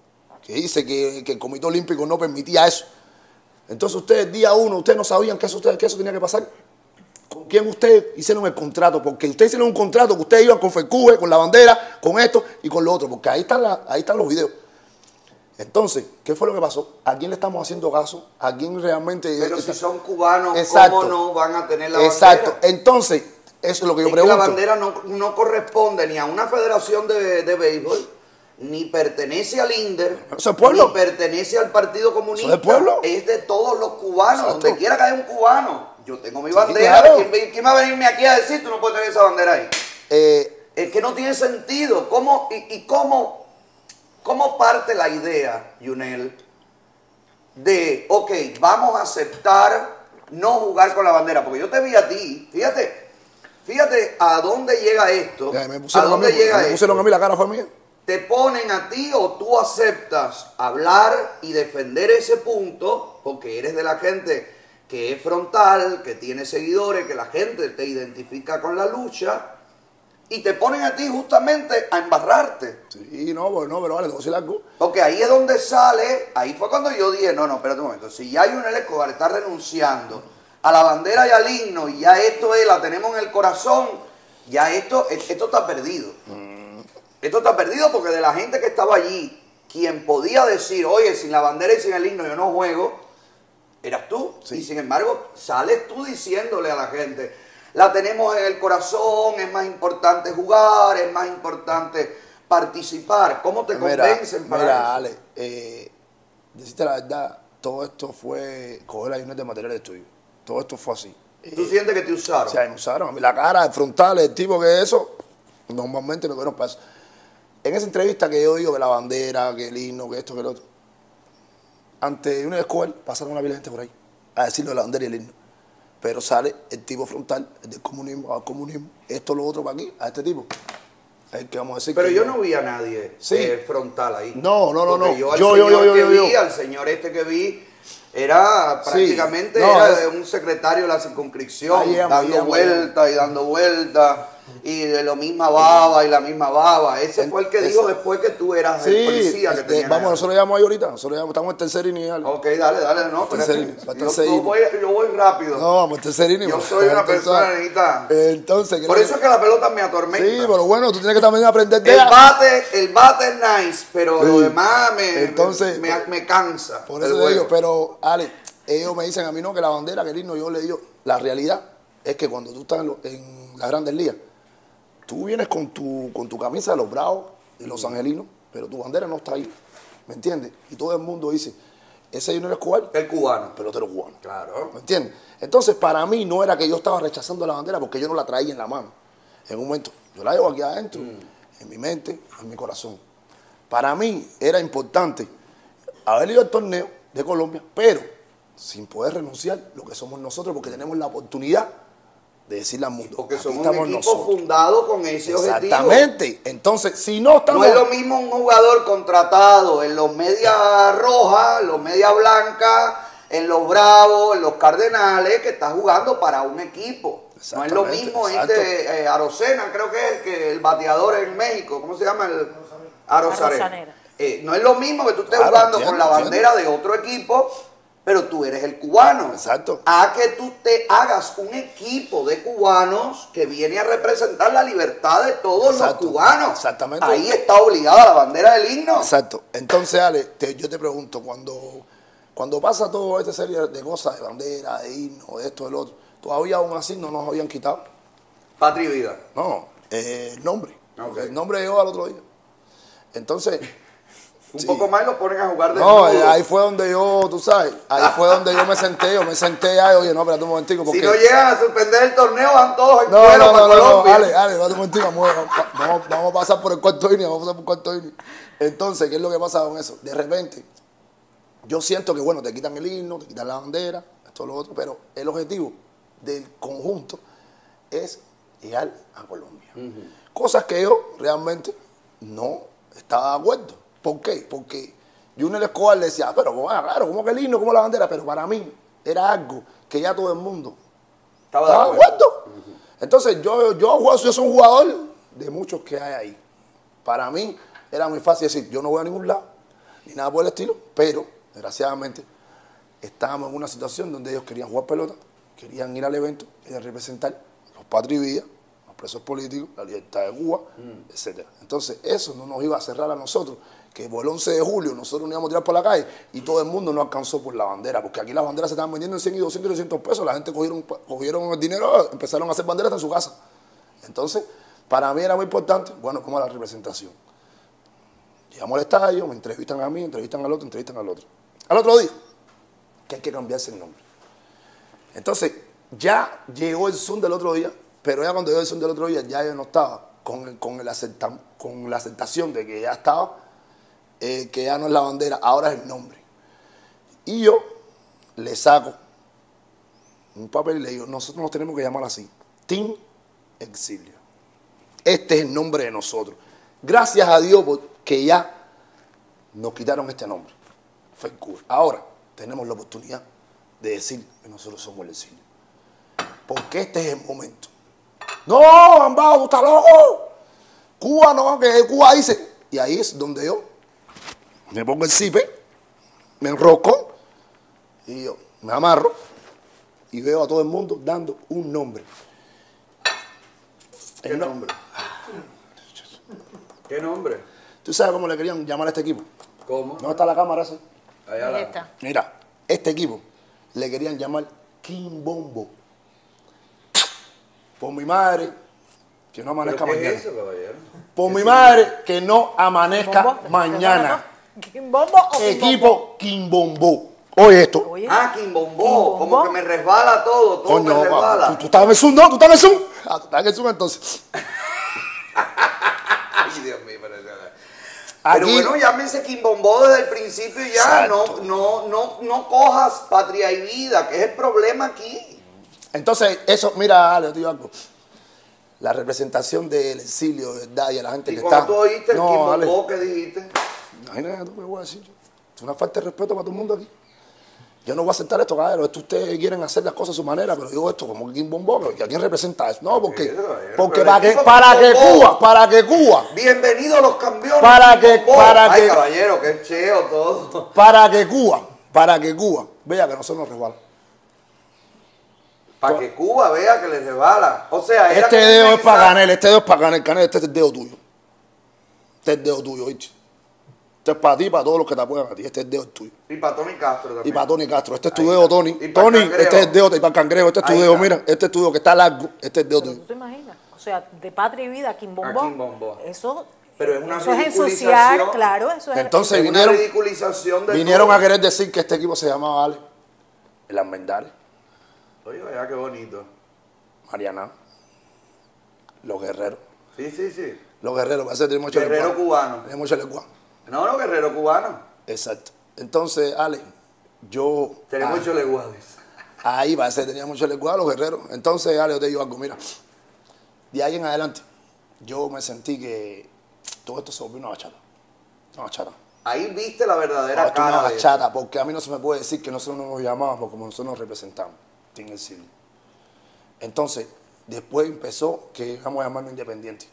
que dice que, el Comité Olímpico no permitía eso, entonces ustedes día uno, ustedes no sabían que eso, que tenía que pasar. ¿Con quién ustedes hicieron el contrato? Porque ustedes hicieron un contrato que ustedes iban con FECUBE, con la bandera, con esto y con lo otro. Porque ahí están, ahí están los videos. Entonces, ¿qué fue lo que pasó? ¿A quién le estamos haciendo caso? ¿A quién realmente.? Pero si son cubanos, ¿cómo no van a tener la bandera? Exacto. Entonces, eso es lo que yo pregunto. la bandera no, corresponde ni a una federación de, béisbol, ni pertenece al INDER, pueblo? ni pertenece al Partido Comunista. ¿Es, pueblo? es de todos los cubanos, donde quiera que haya un cubano. Yo tengo mi bandera. ¿Quién, va a venirme aquí a decir tú no puedes tener esa bandera ahí? Eh, es que no tiene sentido. ¿Cómo, y, cómo, cómo parte la idea, Yunel, de, ok, vamos a aceptar no jugar con la bandera? Porque yo te vi a ti, fíjate, Fíjate a dónde llega esto. me pusieron a, dónde llega me pusieron a mí la cara fue mía. te ponen a ti o tú aceptas hablar y defender ese punto porque eres de la gente que es frontal, que tiene seguidores, que la gente te identifica con la lucha y te ponen a ti justamente a embarrarte. Sí, no, bueno, pues pero vale, no se algo. Porque ahí es donde sale, ahí fue cuando yo dije, no, no, espérate un momento, si ya hay un Escobar está renunciando a la bandera y al himno y ya esto es, la tenemos en el corazón, ya esto, esto está perdido. Mm. Esto está perdido porque de la gente que estaba allí, quien podía decir, oye, sin la bandera y sin el himno yo no juego, eras tú. Y sin embargo, sales tú diciéndole a la gente, la tenemos en el corazón, es más importante jugar, es más importante participar. ¿Cómo te convencen para mira, Ale, eh, decirte la verdad, todo esto fue coger ayunos de material de estudio. Todo esto fue así. ¿Tú sientes que te usaron? Sí, me usaron. A mí la cara, el frontal, el tipo que eso, normalmente no quiero pasar. En esa entrevista que yo digo que la bandera, que el himno, que esto, que el otro, ante una escuela pasaron una gente por ahí a decirlo de la bandera y el himno. Pero sale el tipo frontal, el del comunismo al comunismo, esto, lo otro para aquí, a este tipo. Es que vamos a decir Pero yo no vi a nadie eh, frontal ahí. No, no, no, no. Yo, al yo, señor yo, que vi, al señor este que vi, era prácticamente era un secretario de la circunscripción, dando vueltas y dando vueltas y de la misma baba y la misma baba. Ese fue el que dijo después que tú eras el policía que este, Vamos, nosotros lo llamamos ahí ahorita. Nosotros llamamos, estamos en tercer inicial. Ok, dale, dale, no. Tercer, yo, yo, voy, yo voy rápido. No, vamos en tercer Yo soy una persona, necesita. Entonces, Por eso es que la pelota me atormenta. Sí, pero bueno, tú tienes que también aprender de El bate, el bate es nice, pero lo demás me, Entonces, me, me, cansa. Por eso digo, pero, Ale, ellos me dicen a mí no, que la bandera, que el himno, yo le digo, la realidad es que cuando tú estás en, en las grandes ligas, Tú vienes con tu, con tu camisa de los Bravos y los Angelinos, pero tu bandera no está ahí. ¿Me entiendes? Y todo el mundo dice, ese Junior Escobar. El cubano. Pelotero cubano. Claro. ¿Me entiendes? Entonces, para mí no era que yo estaba rechazando la bandera porque yo no la traía en la mano. En un momento, yo la llevo aquí adentro, mm. en mi mente, en mi corazón. Para mí era importante haber ido al torneo de Colombia, pero sin poder renunciar lo que somos nosotros porque tenemos la oportunidad de decirle al mundo. Porque somos un equipo fundado con ese objetivo. Exactamente. Entonces, si no estamos. No es lo mismo un jugador contratado en los media rojas, los media blancas, en los bravos, en los cardenales, que está jugando para un equipo. No es lo mismo este eh, Arocena, creo que es el, que, el bateador en México. ¿Cómo se llama? El Arozarena. Eh, no es lo mismo que tú estés jugando con la bandera de otro equipo pero tú eres el cubano. Exacto. A que tú te hagas un equipo de cubanos que viene a representar la libertad de todos los cubanos. Exactamente. Ahí está obligada la bandera del himno. Exacto. Entonces, Ale, yo te pregunto, cuando, cuando pasa toda esta serie de cosas, de bandera, de himno, de esto, del otro, todavía aún así no nos habían quitado. Patria y vida. No, eh, el nombre. El nombre llegó al otro día. Entonces, un poco más y lo ponen a jugar de No, eh, ahí fue donde yo, tú sabes, ahí fue donde yo me senté, yo me senté ahí, oye, no, espérate un momentico. Porque... Si no llegan a suspender el torneo, van todos en no, cuero no, no, para no, Colombia. No, dale, dale, espérate un momentico, vamos, vamos, vamos, a pasar por el cuarto inning, vamos a pasar por el cuarto inning. Entonces, ¿qué es lo que pasa con eso? De repente, yo siento que, bueno, te quitan el himno, te quitan la bandera, esto, lo otro, pero el objetivo del conjunto es llegar a Colombia. Cosas que yo realmente no estaba de acuerdo. ¿Por qué? Porque Junior Escobar le decía, ah, pero claro, ¿cómo que lindo, como la bandera? Pero para mí era algo que ya todo el mundo estaba, de acuerdo. Entonces yo, yo, yo soy un jugador de muchos que hay ahí. Para mí era muy fácil decir, yo no voy a ningún lado, ni nada por el estilo, pero desgraciadamente estábamos en una situación donde ellos querían jugar pelota, querían ir al evento, querían representar los los presos políticos, la libertad de Cuba, mm. etc. Entonces eso no nos iba a cerrar a nosotros que el 11 de julio nosotros nos íbamos a tirar por la calle y todo el mundo no alcanzó por la bandera, porque aquí las banderas se estaban vendiendo en 100 y 200 y 300 pesos, la gente cogieron, cogieron el dinero, empezaron a hacer banderas en su casa. Entonces, para mí era muy importante, bueno, como la representación. Llegamos al estadio, me entrevistan a mí, entrevistan al otro, entrevistan al otro. Al otro día, que hay que cambiarse el nombre. Entonces, ya llegó el Zoom del otro día, pero ya cuando llegó el Zoom del otro día, ya yo no estaba con, con, el con la aceptación de que ya estaba eh, que ya no es la bandera, ahora es el nombre. Y yo le saco un papel y le digo, nosotros nos tenemos que llamar así, Team Exilio. Este es el nombre de nosotros. Gracias a Dios por que ya nos quitaron este nombre. Cool. Ahora tenemos la oportunidad de decir que nosotros somos el exilio. Porque este es el momento. No, Ambao, tú estás loco. Cuba no, que Cuba dice. Y ahí es donde yo me pongo el cipe, me enroco y yo me amarro y veo a todo el mundo dando un nombre. ¿Qué nombre? ¿Qué nombre? ¿Tú sabes cómo le querían llamar a este equipo? ¿Cómo? ¿No está la cámara esa? Allá la- está. Mira, este equipo le querían llamar Kimbombo. Por mi madre, que no ¿Pero amanezca qué mañana. es eso, caballero? Por mi madre, que no amanezca mañana. ¿Bombo o? Equipo Kimbombo. Oye esto. Oye, Ah. Kimbombó. Como que me resbala todo, todo Coño, me resbala. ¿tú, tú estás en el Zoom, ¿no? ¿Tú estás en el Zoom? Ah, tú estás en el Zoom entonces. Ay, Dios mío, pero, pero Aquí, bueno, llámense Kimbombó desde el principio y ya. No, no, no, no cojas patria y vida, que es el problema aquí. Entonces, eso, mira, Ale, yo te digo algo. La representación del exilio, ¿verdad? Y a la gente Y que está. tú oíste el no, Ale, Kimbombó, ¿qué dijiste? Imagínate tú qué voy a decir. Es una falta de respeto para todo el mundo aquí. Yo no voy a aceptar esto, caballero. Esto ustedes quieren hacer las cosas a su manera, pero digo esto como Kim Bombo, ¿y a quién representa eso? No, porque, porque para el que, para que Cuba, para que Cuba, Bienvenidos a los campeones. Para que- para Ay, que- caballero, qué cheo todo. para que Cuba, para que Cuba, vea que nosotros nos resbala. Para que Cuba vea que les resbala. O sea, era Este dedo es para. Canel, este dedo es para Canel, Canel, este es el dedo tuyo. Este es el dedo tuyo, ¿oíste? Este es para ti, para todos los que te apoyan a ti. Este es el dedo tuyo. Y para Tony Castro también. Y para Tony Castro, este es tu Ahí dedo, está. Tony. Y para Tony, Cangrejo. este es el dedo, y para el cangrejo, este es tu Ahí dedo, está. mira, este es tu dedo que está largo, este es el dedo ¿Tú tuyo. te imaginas? O sea, de patria y vida, Kimbombo. Eso, Pero es una eso es ridiculización. ensuciar, claro, eso es... Entonces Es una vinieron, ridiculización de vinieron todo. a querer decir que este equipo se llamaba Ale, el Almendares, Oye, vaya qué bonito. Mariana, los guerreros. Sí, sí, sí. Los guerreros, parece que tenemos mucho Guerrero cubano. Tenemos lenguaje. No, no, guerrero cubano. Exacto. Entonces, Ale, yo. Tenemos ah, ocho leguades. Ahí parece que tenía mucho lenguaje los guerreros. Entonces, Ale, yo te digo algo, mira. De ahí en adelante, yo me sentí que todo esto se volvió una bachata. Una bachata. Ahí viste la verdadera Ah, una cara de bachata, porque a mí no se me puede decir que nosotros no nos llamábamos como nosotros nos representamos. Tiene el siglo. Entonces, después empezó que íbamos a llamarnos independientes.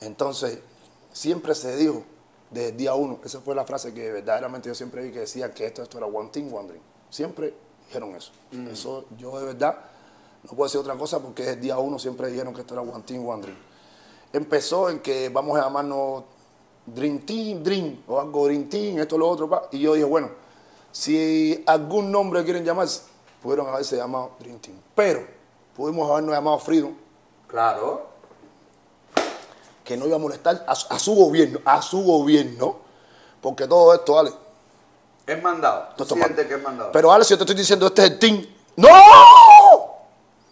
Entonces, siempre se dijo desde el día uno, esa fue la frase que verdaderamente yo siempre vi que decía que esto, esto era one team, one dream. Siempre dijeron eso. Eso yo de verdad no puedo decir otra cosa porque desde el día uno siempre dijeron que esto era one team, one dream. Empezó en que vamos a llamarnos Dream Team, Dream, o algo Dream Team, esto, lo otro, pa. y yo dije, bueno, si algún nombre quieren llamarse, pudieron haberse llamado Dream Team. Pero pudimos habernos llamado Freedom, Claro. que no iba a molestar a, su- a su gobierno, a su gobierno, porque todo esto, Ale, Es mandado. Tú esto sientes que es mandado. Pero Ale, si yo te estoy diciendo este es el team, ¡no!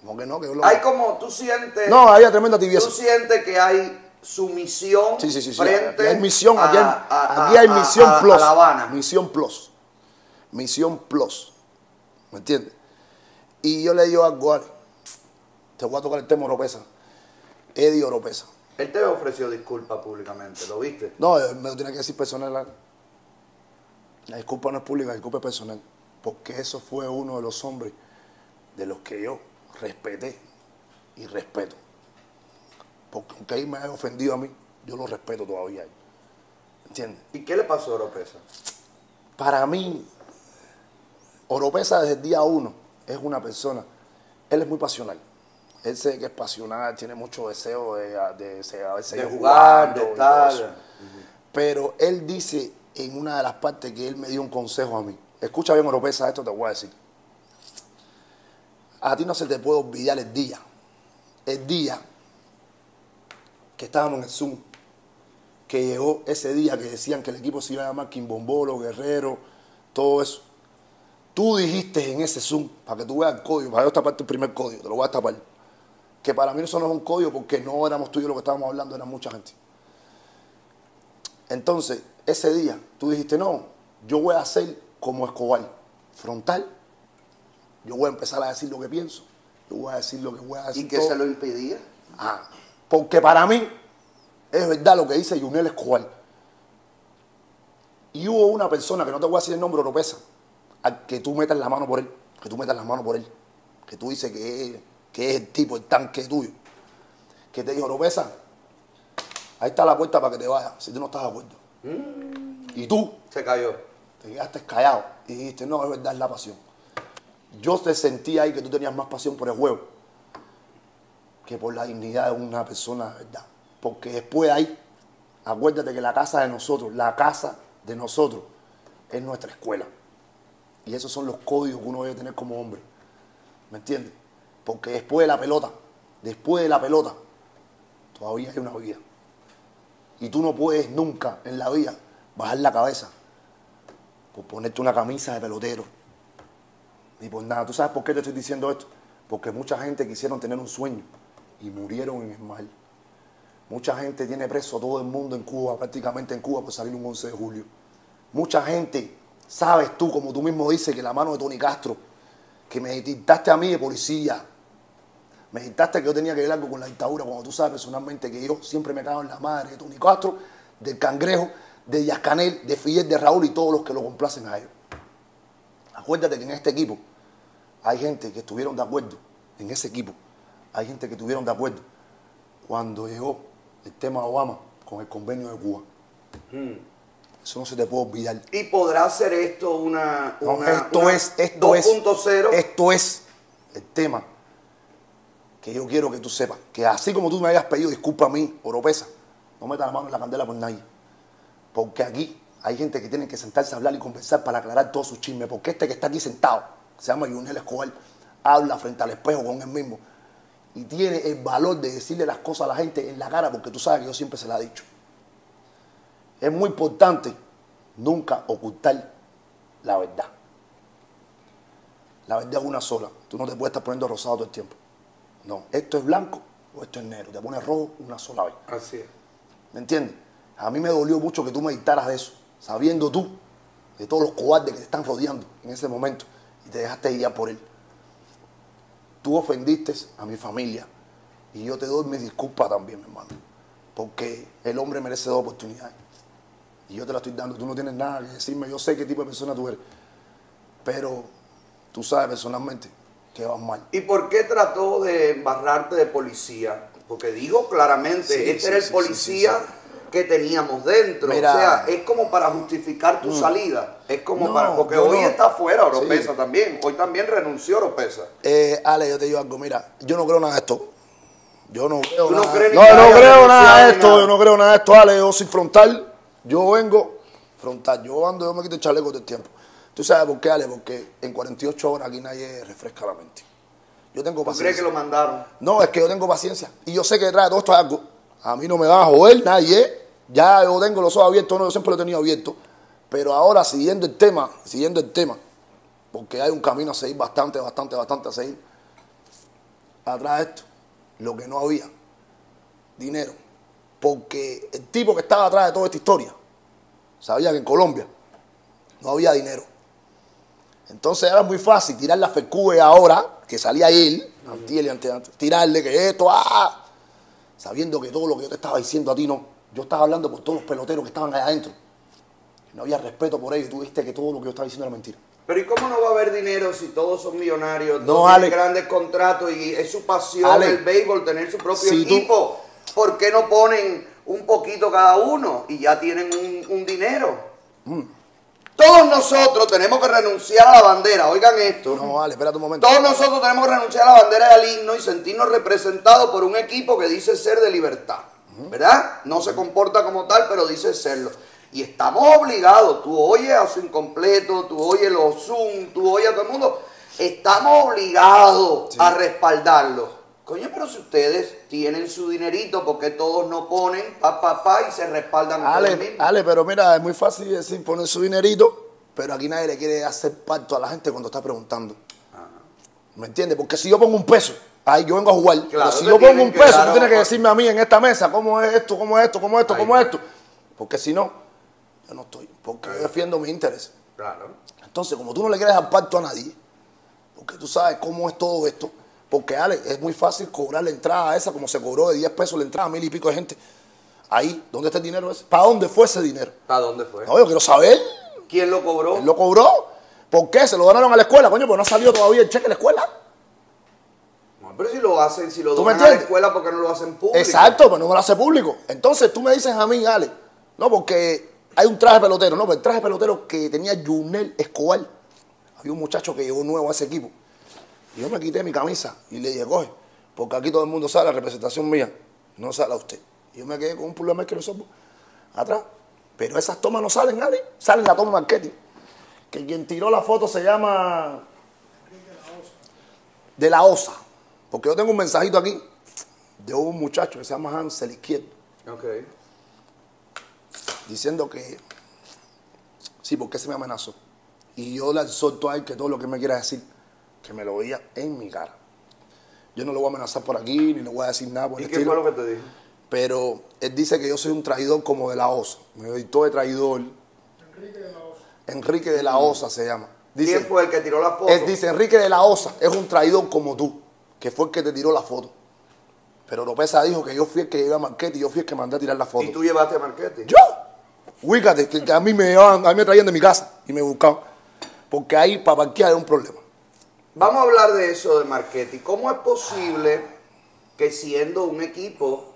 No, que no, que yo lo... hay como, tú sientes. No, había tremenda tibieza. Tú sientes que hay sumisión Sí, sí, sí, sí. frente Aquí hay misión, aquí hay, a- aquí hay a- misión plus. Misión plus. Misión plus. ¿Me entiendes? Y yo le digo algo, Ale. Te voy a tocar el tema Oropesa. Eddie Oropesa. Él te ofreció disculpas públicamente, ¿lo viste? No, eh, me lo tiene que decir personal. La disculpa no es pública, la disculpa es personal. Porque eso fue uno de los hombres de los que yo respeté y respeto. Porque aunque él me haya ofendido a mí, yo lo respeto todavía. a. ¿Entiendes? ¿Y qué le pasó a Oropesa? Para mí, Oropesa desde el día uno es una persona, él es muy pasional. Él sé que es pasional, tiene mucho deseo de, de, de seguir De jugar, de jugando estar. Pero él dice en una de las partes que él me dio un consejo a mí. Escucha bien, Oropesa, esto te voy a decir. A ti no se te puede olvidar el día. El día que estábamos en el Zoom. Que llegó ese día que decían que el equipo se iba a llamar Quimbombolo, Guerrero, todo eso. Tú dijiste en ese Zoom, para que tú veas el código, para yo taparte el primer código, te lo voy a tapar. Que para mí eso no es un código porque no éramos tú y yo lo que estábamos hablando, era mucha gente. Entonces, ese día, tú dijiste, no, yo voy a hacer como Escobar, frontal. Yo voy a empezar a decir lo que pienso. Yo voy a decir lo que voy a decir. ¿Y qué todo. se lo impedía? Ah, porque para mí, Es verdad lo que dice Yunel Escobar. Y hubo una persona, que no te voy a decir el nombre, no pesa, a que tú metas la mano por él, que tú metas las manos por él, que tú dices que es, que es el tipo, el tanque tuyo, que te dijo, no pesa, ahí está la puerta para que te vayas, si tú no estás de acuerdo. Y tú Se cayó. te quedaste callado y dijiste, no, es verdad, es la pasión. Yo te sentí ahí que tú tenías más pasión por el juego que por la dignidad de una persona, verdad. Porque después de ahí, acuérdate que la casa de nosotros, la casa de nosotros, es nuestra escuela. Y esos son los códigos que uno debe tener como hombre. ¿Me entiendes? Porque después de la pelota, después de la pelota, todavía hay una vida. Y tú no puedes nunca en la vida bajar la cabeza por ponerte una camisa de pelotero. Ni por nada. ¿Tú sabes por qué te estoy diciendo esto? Porque mucha gente quisieron tener un sueño y murieron en el mal. Mucha gente tiene preso a todo el mundo en Cuba, prácticamente en Cuba, por salir un 11 de julio. Mucha gente, sabes tú, como tú mismo dices, que la mano de Tony Castro, que me dictaste a mí de policía, me dictaste que yo tenía que ver algo con la dictadura, cuando tú sabes personalmente que yo siempre me cago en la madre de Tony Castro, del Cangrejo, de Díaz Canel, de Fidel, de Raúl y todos los que lo complacen a ellos. Acuérdate que en este equipo hay gente que estuvieron de acuerdo, en ese equipo, hay gente que estuvieron de acuerdo cuando llegó el tema Obama con el convenio de Cuba. Eso no se te puede olvidar. ¿Y podrá ser esto una, No, esto una es, esto es, 2.0? esto es el tema que yo quiero que tú sepas. Que así como tú me hayas pedido disculpa a mí, Oropesa, no metas la mano en la candela por nadie. Porque aquí hay gente que tiene que sentarse a hablar y conversar para aclarar todos sus chismes. Porque este que está aquí sentado, se llama Yunel Escobar, habla frente al espejo con él mismo. Y tiene el valor de decirle las cosas a la gente en la cara, porque tú sabes que yo siempre se la he dicho. Es muy importante nunca ocultar la verdad. La verdad es una sola. Tú no te puedes estar poniendo rosado todo el tiempo. No, esto es blanco o esto es negro. Te pones rojo una sola vez. Así es. ¿Me entiendes? A mí me dolió mucho que tú me dictaras de eso, sabiendo tú de todos los cobardes que te están rodeando en ese momento y te dejaste guiar por él. Tú ofendiste a mi familia y yo te doy mi disculpa también, mi hermano, porque el hombre merece dos oportunidades y yo te la estoy dando. Tú no tienes nada que decirme, yo sé qué tipo de persona tú eres, pero tú sabes personalmente que vas mal. ¿Y por qué trató de embarrarte de policía? Porque digo claramente, Sí, este sí, era el sí, policía sí, que teníamos dentro. Mira. Mm. o sea, es como para justificar tu salida. Es como No, para. Porque hoy no. está fuera Oropesa Sí. también. Hoy también renunció Oropesa. Eh, Ale, yo te digo algo, mira, yo no creo nada de esto. Yo no creo ¿Tú no nada. no, no creo nada de esto, yo no creo nada de esto, Ale, yo soy frontal. Yo vengo frontal, yo ando, yo me quito el chaleco todo el tiempo. ¿Tú sabes por qué, Ale? Porque en 48 horas aquí nadie refresca la mente. Yo tengo ¿Tú paciencia. crees que lo mandaron? No, es que yo tengo paciencia. Y yo sé que detrás de todo esto hay algo. A mí no me va a joder nadie. Ya yo tengo los ojos abiertos, no, yo siempre lo he tenido abierto. Pero ahora, siguiendo el tema, siguiendo el tema, porque hay un camino a seguir bastante, bastante, bastante a seguir. Atrás de esto, lo que no había, dinero. Porque el tipo que estaba atrás de toda esta historia sabía que en Colombia no había dinero. Entonces era muy fácil tirar la FECUE ahora, que salía él, tirarle que esto, ah, sabiendo que todo lo que yo te estaba diciendo a ti no. Yo estaba hablando por todos los peloteros que estaban allá adentro. No había respeto por ellos y tú viste que todo lo que yo estaba diciendo era mentira. Pero ¿y cómo no va a haber dinero si todos son millonarios? No, todos tienen grandes contratos y es su pasión Ale. el béisbol, tener su propio Si tú- equipo. ¿Por qué no ponen un poquito cada uno y ya tienen un, un dinero? Mm. Todos nosotros tenemos que renunciar a la bandera. Oigan esto. No, vale, espérate un momento. Todos nosotros tenemos que renunciar a la bandera del himno y sentirnos representados por un equipo que dice ser de libertad. ¿Verdad? No se comporta como tal, pero dice serlo. Y estamos obligados. Tú oyes a su incompleto, tú oyes los Zoom, tú oyes a todo el mundo. Estamos obligados a respaldarlo. Coño, pero si ustedes tienen su dinerito, porque todos no ponen pa, pa, pa y se respaldan ustedes Ale, mismos? Ale, pero mira, es muy fácil decir poner su dinerito, pero aquí nadie le quiere hacer pacto a la gente cuando está preguntando. ¿Me entiendes? Porque si yo pongo un peso, ahí yo vengo a jugar. pero si yo pongo un peso, tú tienes que decirme a mí en esta mesa cómo es esto, cómo es esto, cómo es esto, cómo es esto. Porque si no, yo no estoy. Porque yo defiendo mis intereses. Claro. Entonces, como tú no le quieres dar pacto a nadie, porque tú sabes cómo es todo esto, porque Ale, es muy fácil cobrar la entrada esa, como se cobró de 10 pesos la entrada a mil y pico de gente. Ahí, ¿dónde está el dinero ese? ¿Para dónde fue ese dinero? ¿Para dónde fue? No, yo quiero saber. ¿Quién lo cobró? ¿Quién lo cobró? ¿Por qué? ¿Se lo donaron a la escuela? Coño, pues no ha salido todavía el cheque de la escuela. No, pero si lo hacen, si lo ¿Tú me donan a la escuela, ¿por qué no lo hacen público? Exacto, pero no me lo hace público. Entonces tú me dices a mí, Ale, no, porque hay un traje pelotero, no, pero el traje pelotero que tenía Junel Escobar, había un muchacho que llegó nuevo a ese equipo. Y yo me quité mi camisa y le dije, coge, porque aquí todo el mundo sabe la representación mía, no sale a usted. Y yo me quedé con un problema que nosotros atrás. Pero esas tomas no salen, Ale, salen la toma marketing. Que quien tiró la foto se llama de la OSA. Porque yo tengo un mensajito aquí de un muchacho que se llama Hansel Izquierdo, Ok. diciendo que sí, porque se me amenazó. Y yo le solto a él que todo lo que me quiera decir, que me lo veía en mi cara. Yo no lo voy a amenazar por aquí, ni le voy a decir nada por ¿Y el qué estilo. fue lo que te dijo? Pero él dice que yo soy un traidor como de la OSA. Me editó de traidor. Enrique de la OSA se llama. Dice, ¿Quién fue el que tiró la foto? Él dice, Enrique de la Osa es un traidor como tú, que fue el que te tiró la foto. Pero Lopeza dijo que yo fui el que llevé a Marquete y yo fui el que mandé a tirar la foto. ¿Y tú llevaste a Marquete? ¿Yo? Ubícate, que, que a mí me llevaban, a mí me traían de mi casa y me buscaban. Porque ahí para parquear es un problema. Vamos a hablar de eso de marketing. ¿Cómo es posible que siendo un equipo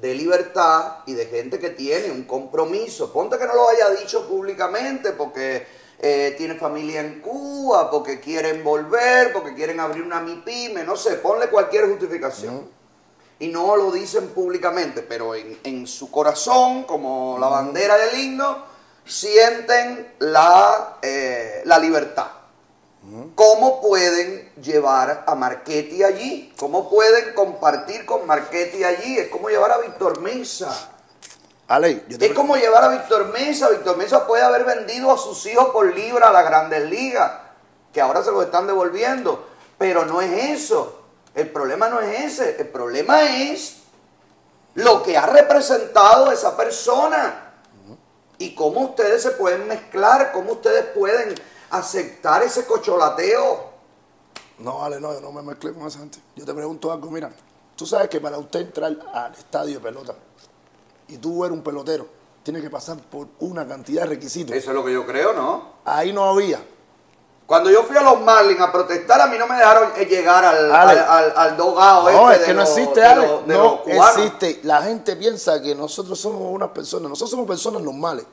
de libertad y de gente que tiene un compromiso, ponte que no lo haya dicho públicamente porque eh, tiene familia en Cuba, porque quieren volver, porque quieren abrir una MIPYME, no sé, ponle cualquier justificación. Y no lo dicen públicamente, pero en, en su corazón, como la bandera del himno, sienten la, eh, la libertad. ¿Cómo pueden llevar a Marchetti allí? ¿Cómo pueden compartir con Marchetti allí? Es como llevar a Víctor Mesa. Ale, yo te Es como llevar a Víctor Mesa. Víctor Mesa puede haber vendido a sus hijos por libra a las grandes ligas, que ahora se los están devolviendo. Pero no es eso. El problema no es ese. El problema es lo que ha representado esa persona. Y cómo ustedes se pueden mezclar, cómo ustedes pueden aceptar ese cocholateo. No, Ale, no, yo no me mezclé con esa gente. Yo te pregunto algo, mira, tú sabes que para usted entrar al estadio de pelota y tú eres un pelotero, tiene que pasar por una cantidad de requisitos. Eso es lo que yo creo, ¿no? Ahí no había. Cuando yo fui a los Marlins a protestar, a mí no me dejaron eh, llegar al, al, al, al dogado No, este es que no existe, Ale. no existe. La gente piensa que nosotros somos unas personas. Nosotros somos personas normales.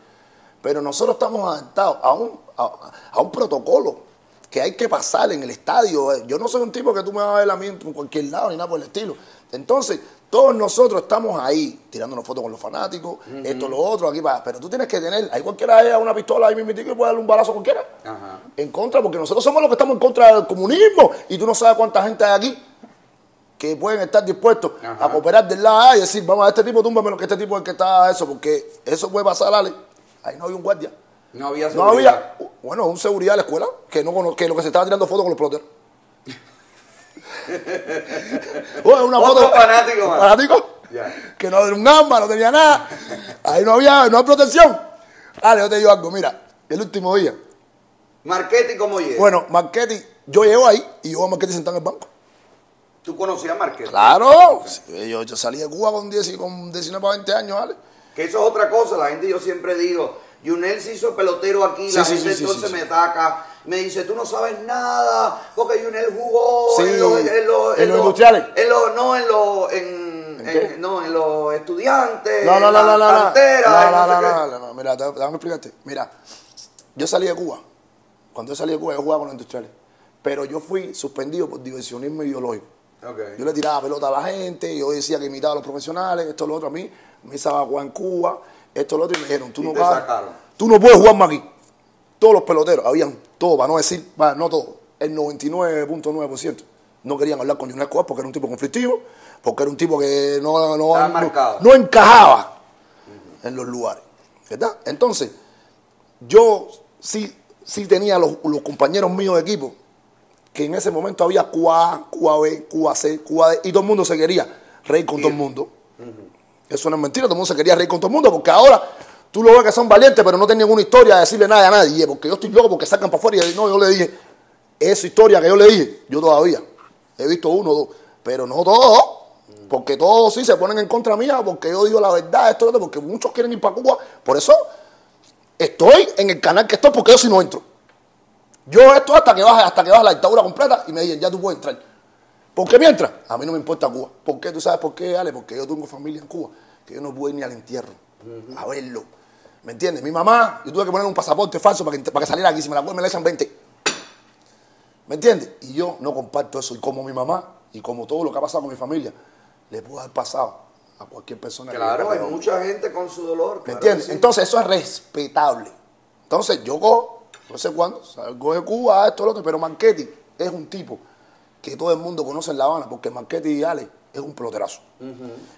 Pero nosotros estamos adaptados a un, a, a un protocolo que hay que pasar en el estadio. Yo no soy un tipo que tú me vas a ver a mí en cualquier lado ni nada por el estilo. Entonces, todos nosotros estamos ahí, tirándonos fotos con los fanáticos, esto, lo otro, aquí para. Pero tú tienes que tener, hay cualquiera haya una pistola ahí mismo y puede darle un balazo a cualquiera. Ajá. En contra, porque nosotros somos los que estamos en contra del comunismo. Y tú no sabes cuánta gente hay aquí que pueden estar dispuestos Ajá. a cooperar del lado A y decir, vamos a este tipo, tumba menos que este tipo es el que está a eso, porque eso puede pasar, Ale. Ahí no había un guardia. No había No seguridad. había, bueno, un seguridad de la escuela que, no, que lo que se estaba tirando fotos con los peloteros. Oye, una Otro foto. fanático más. fanático. Que no era un arma, no tenía nada. Ahí no había, no hay protección. Ale, yo te digo algo, mira, el último día. Marchetti, ¿cómo llega? Bueno, Marquetti, yo llego ahí y yo a Marquetti sentado en el banco. ¿Tú conocías a Marchetti? Claro, sí, yo, yo salí de Cuba con, 10, y con 19 o 20 años, ¿vale? Que eso es otra cosa. La gente, yo siempre digo, Yunel se hizo pelotero aquí, la Sí, gente sí, entonces me ataca. Me dice, tú no sabes nada, porque Yunel jugó en los, en los, en los industriales. En los, no, en los, en, no, en los estudiantes, No, no, no, en no, la no, no. cantera, No, no, no, mira, déjame explicarte. Mira, yo salí de Cuba. Cuando yo salí de Cuba, yo jugaba con los industriales. Pero yo fui suspendido por diversionismo ideológico. Yo le tiraba pelota a la gente, yo decía que imitaba a los profesionales, esto, lo otro. A mí me jugar en Cuba, esto, lo otro, y me dijeron, tú Y no te vas- sacaron. tú no puedes jugar más aquí. Todos los peloteros, habían todos, para no decir, va, no todos, el 99.9% no querían hablar con Junel Escobar porque era un tipo conflictivo, porque era un tipo que no, no, Estaba no encajaba en los lugares. ¿Verdad? Entonces, yo sí, sí tenía los, los compañeros míos de equipo que en ese momento había Cuba A, Cuba B, Cuba C, Cuba D, y todo el mundo se quería reír con todo el mundo. Eso no es mentira, todo el mundo se quería reír con todo el mundo, porque ahora tú lo ves que son valientes, pero no tienen ninguna historia de decirle nada a nadie, porque yo estoy loco porque sacan para afuera y no, yo le dije, esa historia que yo le dije, yo todavía he visto uno o dos, pero no todos. Porque todos sí se ponen en contra mía, porque yo digo la verdad, esto, esto, porque muchos quieren ir para Cuba. Por eso estoy en el canal que estoy, porque yo sí no entro. Yo esto hasta que baje, hasta que baje la dictadura completa y me digan, ya tú puedes entrar. ¿Por qué mientras? A mí no me importa Cuba. ¿Por qué? ¿Tú sabes por qué, Ale? Porque yo tengo familia en Cuba, que yo no puedo ir ni al entierro a verlo. ¿Me entiendes? Mi mamá, yo tuve que poner un pasaporte falso para que, para que saliera aquí. Si me la ponen, me le echan 20. ¿Me entiendes? Y yo no comparto eso. Y como mi mamá, y como todo lo que ha pasado con mi familia, le pudo haber pasado a cualquier persona. Claro, hay mucha gente con su dolor. ¿Me entiendes? Entonces eso es respetable. Entonces yo no sé cuándo, salgo de Cuba, esto, lo otro, pero Marchetti es un tipo que todo el mundo conoce en La Habana, porque Marchetti y Ale es un peloterazo.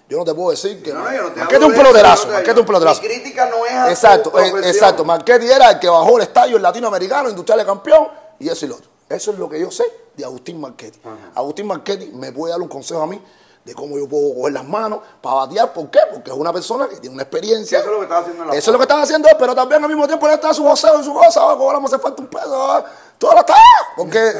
Yo no te puedo decir que. No, no, yo no te Marchetti es un peloterazo. no Marchetti es un peloterazo. Mi crítica no es a Exacto, eh, exacto. Marchetti era el que bajó el estadio el latinoamericano, industrial de campeón, y eso y lo otro. Eso es lo que yo sé de Agustín Marchetti. Agustín Marchetti me puede dar un consejo a mí de cómo yo puedo coger las manos para batear. ¿Por qué? Porque es una persona que tiene una experiencia. Eso es lo que estaba haciendo en la Eso es lo que están haciendo, pero también al mismo tiempo él está su joseo y su cosa. Ah, ¿Cómo hace falta un peso? ah, Todo lo está. Porque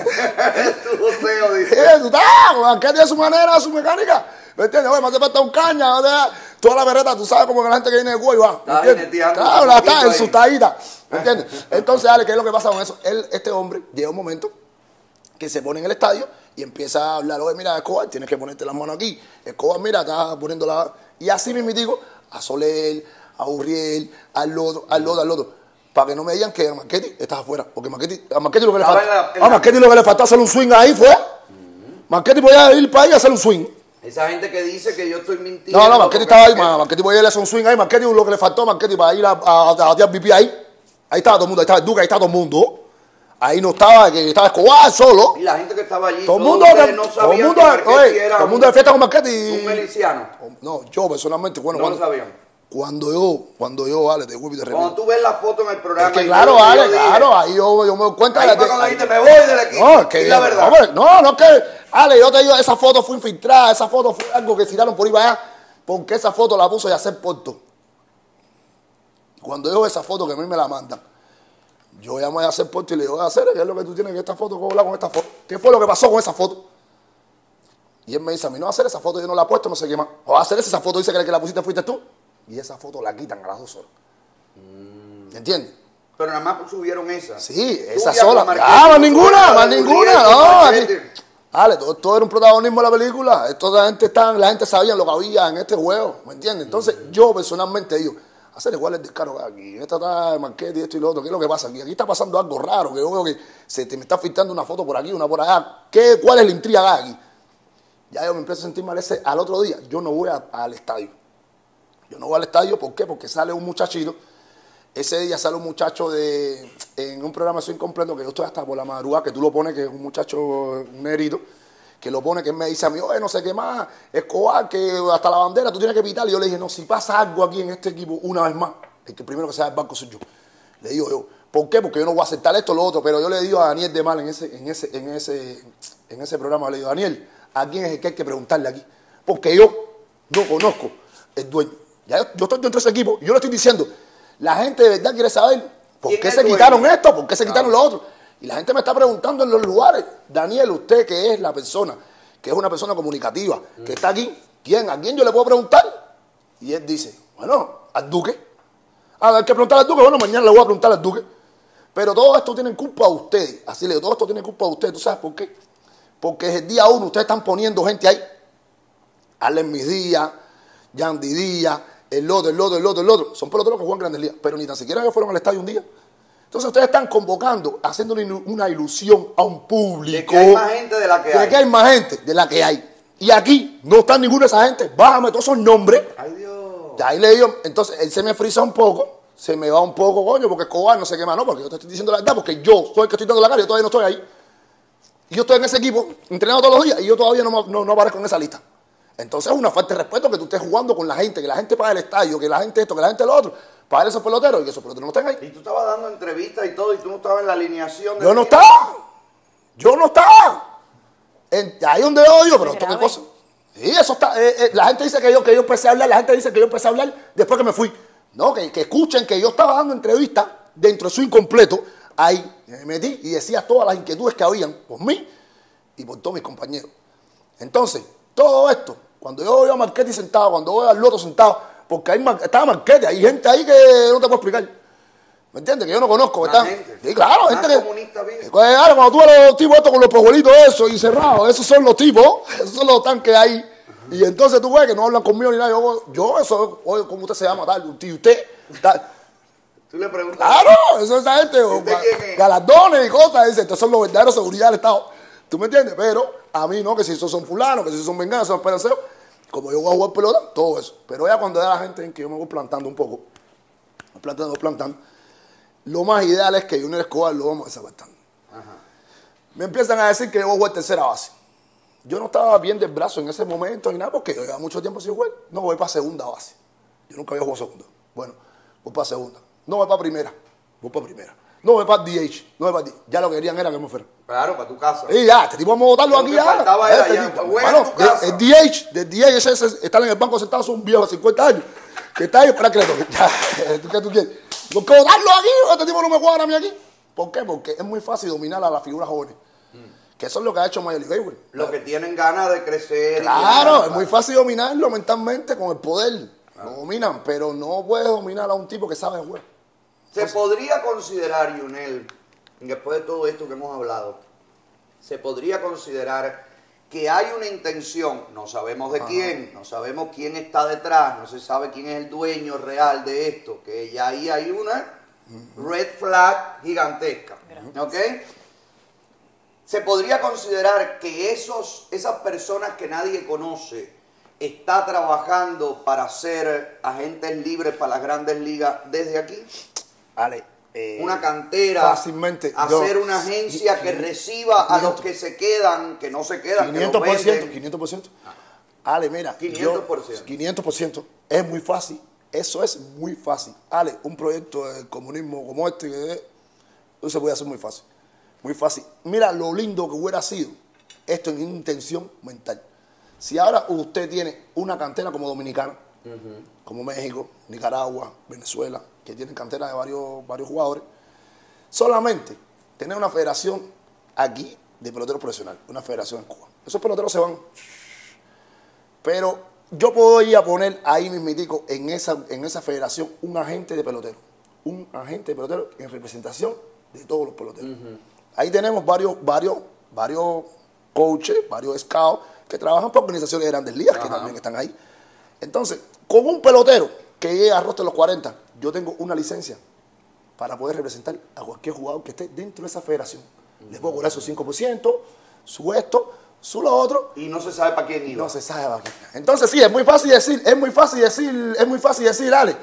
tu joseo, dice. eh, tú estás, es su manera, su mecánica. ¿Me entiendes? Oye, me hace falta un caña. o sea, Toda la berreta, tú sabes como que la gente que viene de y va. Claro, la está en su tallita. ¿Me entiendes? Entonces, Ale, ¿qué es lo que pasa con eso? Él, este hombre, llega un momento que se pone en el estadio y empieza a hablar, oye, mira, Escobar, tienes que ponerte las manos aquí. Escobar, mira, está poniendo la... Y así mismo digo, a Soler, a Uriel, al otro, al otro, al otro. Para que no me digan que a Marchetti estás afuera. Porque Marchetti, a Marchetti lo que le falta... a Marchetti lo que le faltó hacer un swing ahí fue... Marchetti podía ir para ahí y hacer un swing. Esa gente que dice que yo estoy mintiendo. No, no, porque estaba ahí, Marchetti podía ir a hacer un swing ahí. Marchetti lo que le faltó a Marchetti para ir a, a, a ahí. Ahí estaba todo el mundo, ahí estaba el Duque, ahí estaba todo el mundo. Ahí no estaba, que estaba Escobar solo. Y la gente que estaba allí, Todo el mundo, no todo mundo, que Marchetti oye, era todo el mundo de un- fiesta con Marchetti. un miliciano. No, yo personalmente, bueno, No lo cuando, sabían. cuando yo, cuando yo, vale, te vuelvo y te repito. Cuando tú ves la foto en el programa. Es que y claro, lo dije, claro, ahí yo, yo me doy cuenta Ahí de cuando dijiste, me voy del equipo. No, es que Y la verdad. hombre, no, no es que, Ale, yo te digo, esa foto fue infiltrada, esa foto fue algo que tiraron por ahí para allá, porque esa foto la puso Yacer Porto. Y Cuando yo veo esa foto que a mí me la mandan, yo llamo a Yacer Porto y le digo, hacer ¿qué es lo que tú tienes en esta foto? ¿Cómo hablar con esta foto? ¿Qué fue lo que pasó con esa foto? Y él me dice, a mí no va a hacer esa foto, yo no la he puesto, no sé qué más. O a hacer esa foto, dice que la que la pusiste fuiste tú. Y esa foto la quitan a las dos horas. ¿Me entiendes? Pero nada más subieron esa. Sí, esa sola. Ah, más ninguna, más ninguna, no. Aquí- Dale, todo, todo era un protagonismo de la película. Esto la gente está, la gente sabía lo que había en este juego, ¿me entiendes? Entonces, yo personalmente digo, hacer igual el descaro aquí. Esta está de Marquete y esto y lo otro. ¿Qué es lo que pasa aquí? Aquí está pasando algo raro, que yo que se te me está filtrando una foto por aquí, una por allá. ¿Qué, ¿Cuál es la intriga aquí? Ya yo me empiezo a sentir mal ese, al otro día. Yo no voy al estadio. Yo no voy al estadio, ¿por qué? Porque sale un muchachito. Ese día sale un muchacho de, en un programa Soy Incompleto, que yo estoy hasta por la madrugada, que tú lo pones, que es un muchacho un negrito, que lo pone, que me dice a mí, oye, no sé qué más, Escobar, que hasta la bandera tú tienes que pitar. Y yo le dije, no, si pasa algo aquí en este equipo una vez más, el que primero que se el banco soy yo. Le digo yo, ¿por qué? Porque yo no voy a aceptar esto o lo otro, pero yo le digo a Daniel de Mal en ese, en ese, en ese, en ese programa, le digo, Daniel, ¿a quién es el que hay que preguntarle aquí? Porque yo no conozco el dueño. Ya yo, yo estoy dentro de ese equipo yo le estoy diciendo, la gente de verdad quiere saber por ¿Quién qué se dueño? quitaron esto, por qué se quitaron lo otro. Y la gente me está preguntando en los lugares, Daniel, usted que es la persona, que es una persona comunicativa, que está aquí, ¿quién? ¿A quién yo le puedo preguntar? Y él dice, bueno, al duque. Ah, hay que preguntar al duque, bueno, mañana le voy a preguntar al duque. Pero todo esto tiene culpa a ustedes. Así le digo, todo esto tiene culpa a ustedes. ¿Tú sabes por qué? Porque desde el día uno ustedes están poniendo gente ahí. Allen Mis Díaz, Yandy Díaz, el otro, el otro, el otro, el otro. Son peloteros que juegan grandes ligas, pero ni tan siquiera ellos fueron al estadio un día. Entonces ustedes están convocando, haciendo una ilu- una ilusión a un público. De que hay más gente de la que de hay. que hay más gente de la que hay. Y aquí no está ninguna de esa gente. Bájame todos esos nombres. Ay, Dios. Y ahí le digo, entonces él se me frisa un poco, se me va un poco, coño, porque Escobar no sé qué más, no, porque yo te estoy diciendo la verdad, porque yo soy el que estoy dando la cara, yo todavía no estoy ahí. Y yo estoy en ese equipo, entrenando todos los días, y yo todavía no, no, no aparezco en esa lista. Entonces es una falta de respeto que tú estés jugando con la gente, que la gente paga el estadio, que la gente esto, que la gente lo otro, para esos peloteros y que esos peloteros no estén ahí. Y tú estabas dando entrevistas y todo, y tú no estabas en la alineación. del Yo no estaba. Yo no estaba. En- ahí donde yo digo, pero esto qué grave. cosa. Sí, eso está. eh, eh, la gente dice que yo, que yo empecé a hablar, la gente dice que yo empecé a hablar después que me fui. No, que, que escuchen que yo estaba dando entrevistas dentro de su incompleto. Ahí me metí y decía todas las inquietudes que habían por mí y por todos mis compañeros. Entonces, todo esto Cuando yo veo a Marquetti sentado, cuando veo al Loto sentado, porque hay, estaba Marquetti, hay gente ahí que no te puedo explicar. ¿Me entiendes? Que yo no conozco, ¿verdad? Sí, claro, gente que. Pues, ahora, cuando tú ves los tipos estos con los pojuelitos, eso y cerrados, esos son los tipos, esos son los tanques ahí. Y entonces tú ves que no hablan conmigo ni nada. Yo, yo eso, oye, ¿cómo usted se llama? Tal, usted, tal. Tú le preguntas. Claro, eso es esa gente, galardones y cosas. Dice, estos son los verdaderos seguridad del Estado. ¿Tú me entiendes? Pero a mí no, que si esos son fulanos, que si son venganzas, son esperanceros. Como yo voy a jugar pelota, todo eso. Pero ya cuando da la gente en que yo me voy plantando un poco, plantando, plantando, lo más ideal es que Junior Escobar lo vamos desapartando. Me empiezan a decir que yo voy a jugar tercera base. Yo no estaba bien del brazo en ese momento ni nada, porque yo llevaba mucho tiempo sin jugar. No, voy para segunda base. Yo nunca había jugado segunda. Bueno, voy para segunda. No voy para primera. Voy para primera. No voy para DH. No voy para DH. Ya lo que querían era que me fuera. Claro, para tu casa. Y ya, este tipo vamos a botarlo aquí ya. Este ya. Tipo, bueno, el DH, del DH ese, ese, están en el banco sentados un viejo de 50 años. Que está ahí, espera que le toque. ¿Qué tú quieres? ¿Por qué botarlo aquí? Este tipo no me cuadra a mí aquí. ¿Por qué? Porque es muy fácil dominar a las figuras jóvenes. Que eso es lo que ha hecho Major League Los que tienen ganas de crecer. Claro, es muy fácil dominarlo mentalmente con el poder. Lo dominan, pero no puedes dominar a un tipo que sabe jugar. Se podría considerar, Yunel, después de todo esto que hemos hablado, se podría considerar que hay una intención, no sabemos de quién, no sabemos quién está detrás, no se sabe quién es el dueño real de esto, que ya ahí hay una red flag gigantesca. ¿Ok? Se podría considerar que esos, esas personas que nadie conoce está trabajando para ser agentes libres para las grandes ligas desde aquí. Eh, una cantera, fácilmente, hacer una agencia que reciba a los que se quedan, que no se quedan. 500%, 500%. Ale, mira, 500%. 500%. Es muy fácil. Eso es muy fácil. Ale, un proyecto de comunismo como este, eso se puede hacer muy fácil. Muy fácil. Mira lo lindo que hubiera sido esto en intención mental. Si ahora usted tiene una cantera como Dominicana, como México, Nicaragua, Venezuela, que tienen cantera de varios, varios jugadores, solamente tener una federación aquí de peloteros profesional, una federación en Cuba. Esos peloteros se van. Pero yo puedo ir a poner ahí mismitico en esa, en esa federación un agente de pelotero. Un agente de pelotero en representación de todos los peloteros. Ahí tenemos varios, varios, varios coaches, varios scouts que trabajan para organizaciones de grandes ligas que también están ahí. Entonces, con un pelotero que llegue a los 40, yo tengo una licencia para poder representar a cualquier jugador que esté dentro de esa federación. Les puedo cobrar su 5%, su esto, su lo otro. Y no se sabe para quién ir. No se sabe para quién. Entonces sí, es muy fácil decir, es muy fácil decir, es muy fácil decir, dale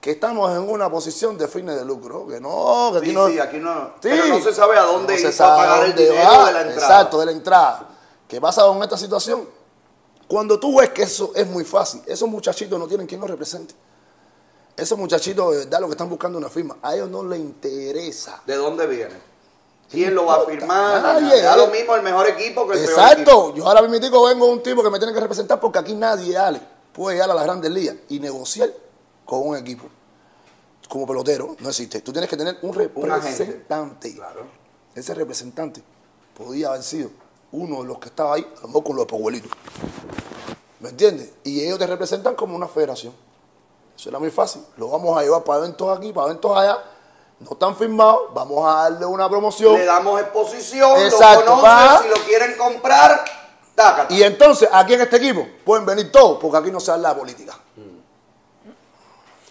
que estamos en una posición de fines de lucro, que no, que aquí sí, no. Sí, aquí no. pero no se sabe a dónde no a pagar el dinero de la entrada. Exacto, de la entrada. ¿Qué pasa con esta situación? Cuando tú ves que eso es muy fácil, esos muchachitos no tienen quien los represente. Esos muchachitos, de verdad, lo que están buscando una firma, a ellos no les interesa. ¿De dónde viene? ¿Quién lo va a firmar? Nadie. Da lo mismo el mejor equipo que el Exacto. peor equipo. Yo ahora mismo digo, vengo un tipo que me tiene que representar porque aquí nadie, Ale, puede llegar a las grandes ligas y negociar con un equipo. Como pelotero, no existe. Tú tienes que tener un representante. claro. Ese representante podía haber sido uno de los que estaba ahí, a lo mejor con los abuelitos. ¿Me entiendes? Y ellos te representan como una federación. Eso era muy fácil. Lo vamos a llevar para eventos aquí, para eventos allá. No están firmados, vamos a darle una promoción. Le damos exposición, Exacto, lo si lo quieren comprar, tácate. Y entonces, aquí en este equipo, pueden venir todos, porque aquí no se habla de política.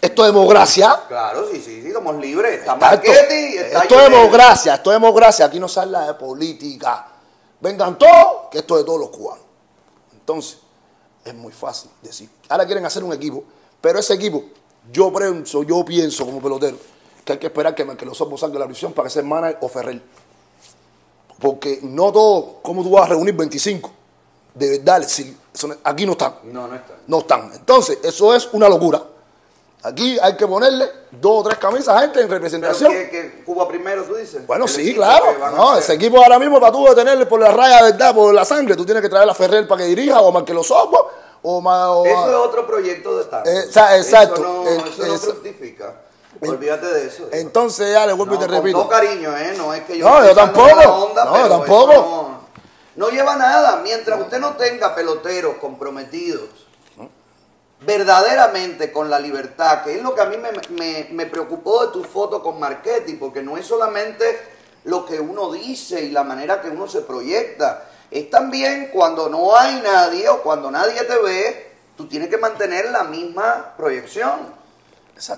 Esto es democracia. Claro, sí, sí, sí, somos libres. Está Marchetti, está Esto es democracia, esto es democracia. Aquí no se habla de política. Vengan todos, que esto es de todos los cubanos. Entonces, es muy fácil decir. Ahora quieren hacer un equipo, pero ese equipo, yo pienso, yo pienso como pelotero, que hay que esperar que, que los ojos salgan de la prisión para que sea Mana o Ferrer. Porque no todo, ¿cómo tú vas a reunir 25? De verdad, aquí no están. No, no están. No están. Entonces, eso es una locura. Aquí hay que ponerle dos o tres camisas a gente en representación. ¿Pero que, Cuba primero, tú dices? Bueno, sí, claro. No, ese equipo ahora mismo para tú detenerle por la raya de verdad, por la sangre, tú tienes que traer a Ferrer para que dirija o más que los O eso es otro proyecto de Estado. Eh, exacto. Eso no, eso no fructifica. Olvídate de eso. Entonces, ya le vuelvo y te repito. Todo cariño, ¿eh? No es que yo. No, yo tampoco. no, yo tampoco. no lleva nada. Mientras usted no tenga peloteros comprometidos verdaderamente con la libertad, que es lo que a mí me, me preocupó de tu foto con Marchetti, porque no es solamente lo que uno dice y la manera que uno se proyecta, es también cuando no hay nadie o cuando nadie te ve, tú tienes que mantener la misma proyección.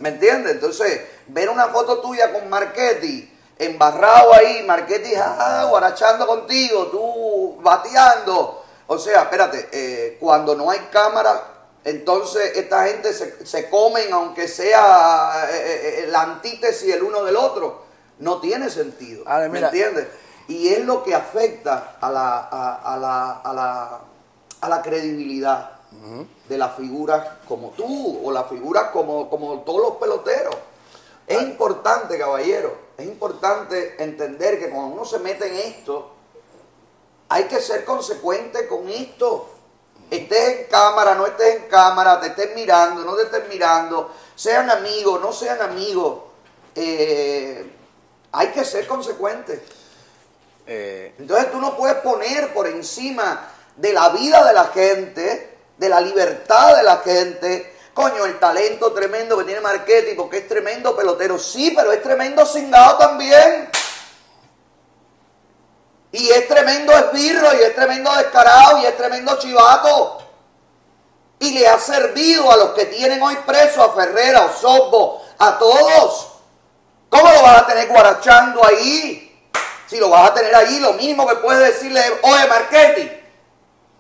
¿Me entiendes? Entonces, ver una foto tuya con Marchetti, embarrado ahí, Marchetti guarachando contigo, tú bateando. O sea, espérate, eh, cuando no hay cámara, entonces esta gente se, se comen, aunque sea eh, eh, la antítesis el uno del otro. No tiene sentido. ¿Me entiendes? Y es lo que afecta a la, a, la, a la, a la credibilidad de las figuras como tú o las figuras como, como todos los peloteros. Es importante, caballero, es importante entender que cuando uno se mete en esto, hay que ser consecuente con esto. Estés en cámara, no estés en cámara, te estés mirando, no te estés mirando, sean amigos, no sean amigos. Eh, hay que ser consecuente. Eh, Entonces tú no puedes poner por encima de la vida de la gente, de la libertad de la gente, coño, el talento tremendo que tiene Marquetti, porque es tremendo pelotero, sí, pero es tremendo cingado también. Y es tremendo esbirro, y es tremendo descarado, y es tremendo chivato. Y le ha servido a los que tienen hoy preso, a Ferrera, a Osobo, a todos. ¿Cómo lo vas a tener guarachando ahí? Si lo vas a tener ahí, lo mismo que puedes decirle, oye Marquetti,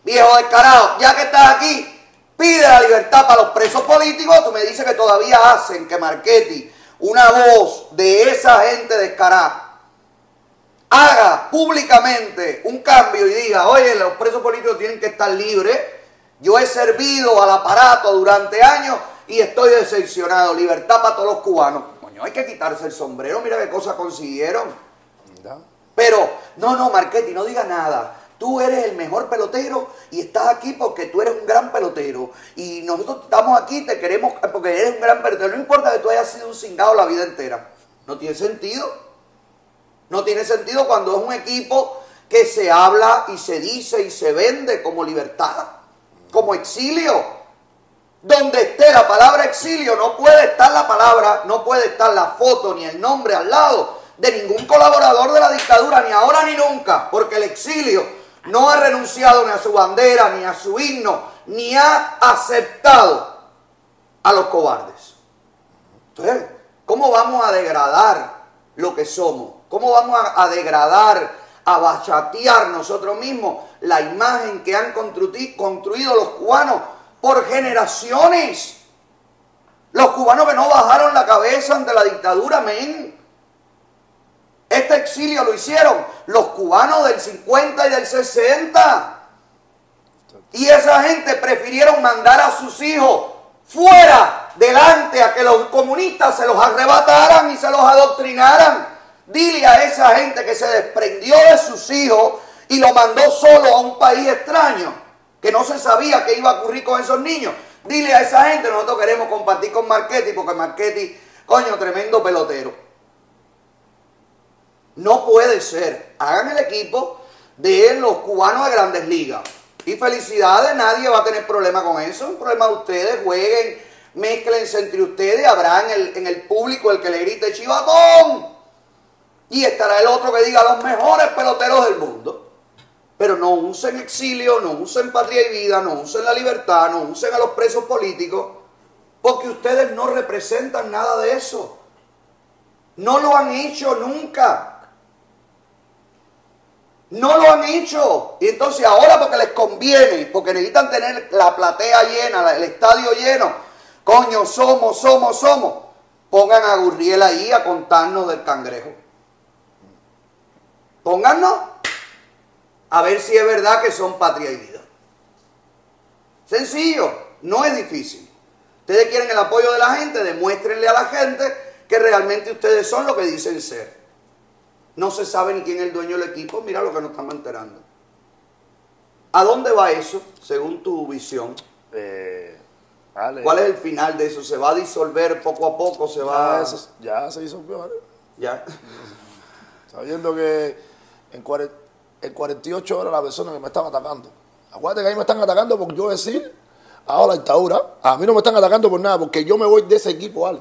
viejo descarado, ya que estás aquí, pide la libertad para los presos políticos. Tú me dices que todavía hacen que Marquetti, una voz de esa gente descarada, haga públicamente un cambio y diga, oye, los presos políticos tienen que estar libres. Yo he servido al aparato durante años y estoy decepcionado. Libertad para todos los cubanos. Coño, hay que quitarse el sombrero. Mira qué cosas consiguieron. Pero, no, no, Marquetti, no diga nada. Tú eres el mejor pelotero y estás aquí porque tú eres un gran pelotero. Y nosotros estamos aquí, te queremos porque eres un gran pelotero. No importa que tú hayas sido un cingado la vida entera. No tiene sentido. No tiene sentido cuando es un equipo que se habla y se dice y se vende como libertad, como exilio. Donde esté la palabra exilio, no puede estar la palabra, no puede estar la foto ni el nombre al lado de ningún colaborador de la dictadura, ni ahora ni nunca, porque el exilio no ha renunciado ni a su bandera, ni a su himno, ni ha aceptado a los cobardes. Entonces, ¿cómo vamos a degradar lo que somos? ¿Cómo vamos a, degradar, a bachatear nosotros mismos la imagen que han construido los cubanos por generaciones? Los cubanos que no bajaron la cabeza ante la dictadura, men. Este exilio lo hicieron los cubanos del 50 y del 60. Y esa gente prefirieron mandar a sus hijos fuera, delante, a que los comunistas se los arrebataran y se los adoctrinaran. Dile a esa gente que se desprendió de sus hijos y lo mandó solo a un país extraño, que no se sabía qué iba a ocurrir con esos niños. Dile a esa gente, nosotros queremos compartir con Marchetti, porque Marchetti, coño, tremendo pelotero. No puede ser. Hagan el equipo de los cubanos de grandes ligas. Y felicidades, nadie va a tener problema con eso. Es un problema de ustedes. Jueguen, mezclense entre ustedes. Habrá en el, en el público el que le grite chivatón. Y estará el otro que diga los mejores peloteros del mundo. Pero no usen exilio, no usen patria y vida, no usen la libertad, no usen a los presos políticos. Porque ustedes no representan nada de eso. No lo han hecho nunca. No lo han hecho. Y entonces ahora porque les conviene, porque necesitan tener la platea llena, el estadio lleno. Coño, somos, somos, somos. Pongan a Gurriel ahí a contarnos del cangrejo. Pónganos a ver si es verdad que son patria y vida. Sencillo, no es difícil. Ustedes quieren el apoyo de la gente, demuéstrenle a la gente que realmente ustedes son lo que dicen ser. No se sabe ni quién es el dueño del equipo. Mira lo que nos estamos enterando. ¿A dónde va eso, según tu visión? Eh, ¿Cuál es el final de eso? ¿Se va a disolver poco a poco? ¿Se va ya, se disolvió, ¿vale? Ya. Sabiendo que en en 48 horas la persona que me estaba atacando. Acuérdate que ahí me están atacando por yo decir, ahora la dictadura, a mí no me están atacando por nada, porque yo me voy de ese equipo, ¿vale?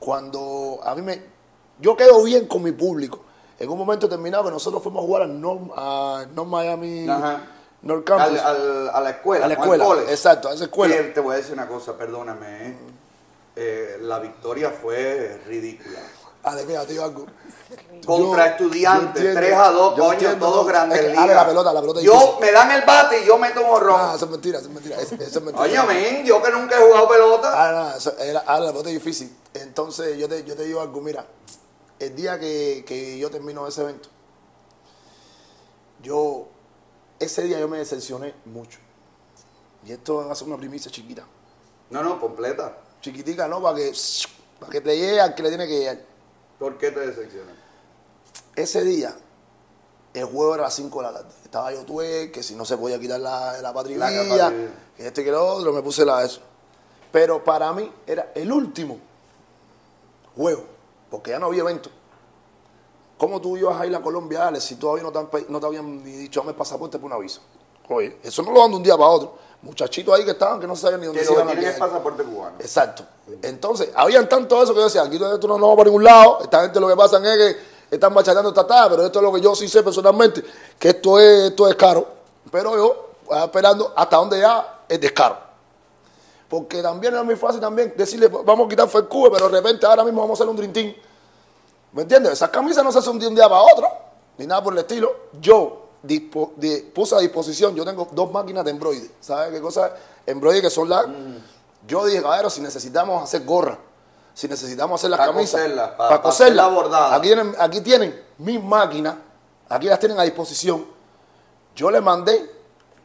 Cuando a mí me... Yo quedo bien con mi público. En un momento determinado que nosotros fuimos a jugar a North, a North Miami... Ajá. North Campus. Al- al- a la escuela. A la al escuela, exacto, a esa escuela. Que te voy a decir una cosa, perdóname. ¿eh? Eh, la victoria fue ridícula. Ale, mira, te digo algo. Contra Yo- estudiantes, yo entiendo, 3 a 2, yo coño, entiendo, todos grandes es que. Ale, la pelota, la pelota Yo difícil. me dan el bate y yo meto un horror. Ah, eso es mentira, eso es mentira. Eso, eso es mentira. Coño, men, yo que nunca he jugado pelota. Ah, no, eso era, ah, la pelota es difícil. Entonces, yo te, yo te digo algo, mira, el día que, que yo termino ese evento, yo, ese día yo me decepcioné mucho. Y esto va a ser una primicia chiquita. No, no, completa. Chiquitica, ¿no? Para que, para que te llegue al que le tiene que llegar. ¿Por qué te decepcionas? Ese día, el juego era a las 5 de la tarde. Estaba yo tuve, que si no se podía quitar la, la patria La vida, patria. que este que lo otro, me puse la eso. Pero para mí era el último juego, porque ya no había evento. ¿Cómo tú ibas a ir a Colombia, Alex, si todavía no te, no te habían ni dicho dame el pasaporte por una visa? Oye, eso no lo dan de un día para otro. Muchachitos ahí que estaban que no sabían ni dónde Que se iban a quedar. pasaporte cubano. Exacto. Entonces, habían tanto eso que yo decía, aquí esto no, no va para ningún lado, esta gente lo que pasa es que están machateando esta tarde, pero esto es lo que yo sí sé personalmente, que esto es, esto es caro. Pero yo esperando hasta donde ya es descaro. Porque también era muy fácil también decirle, vamos a quitar Fercube, pero de repente ahora mismo vamos a hacer un drintín. ¿Me entiendes? Esas camisas no se hacen de un día para otro, ni nada por el estilo. Yo dispo- puse a disposición, yo tengo dos máquinas de embroidery. ¿Sabes qué cosa? Embroidery que son las... Yo dije, caballero, si necesitamos hacer gorra, si necesitamos hacer las Pa' camisas, coserlas, pa- para pa' coserlas, bordada. aquí tienen, aquí tienen mis máquinas, aquí las tienen a disposición. Yo le mandé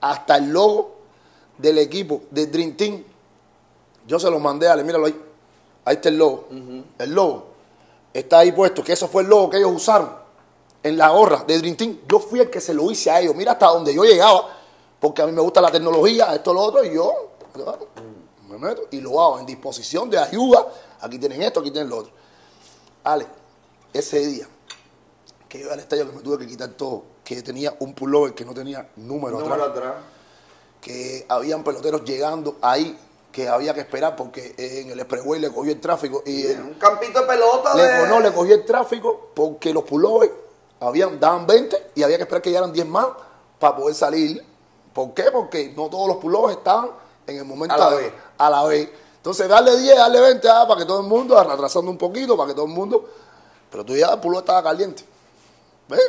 hasta el logo del equipo de Dream Team. Yo se lo mandé a Ale, míralo ahí. Ahí está el logo. El logo está ahí puesto, que eso fue el logo que ellos usaron en la gorra de Dream Team. Yo fui el que se lo hice a ellos. Mira hasta donde yo llegaba, porque a mí me gusta la tecnología, esto, lo otro, y yo claro, me meto y lo hago en disposición de ayuda. Aquí tienen esto, aquí tienen lo otro. Ale, ese día que yo iba al estadio que me tuve que quitar todo, que tenía un pullover que no tenía número, Número atrás, atrás. que habían peloteros llegando ahí, que había que esperar porque en el expressway le cogió el tráfico y el- Un campito de pelota le, de... no, le cogió el tráfico porque los pullovers habían, daban 20 y había que esperar que llegaran 10 más para poder salir. ¿Por qué? Porque no todos los pullovers estaban en el momento A la de- vez. a la vez. Entonces, darle 10, darle 20, ah, para que todo el mundo, atrasando un poquito, para que todo el mundo. Pero tú ya el pullover estaba caliente. ¿Ves?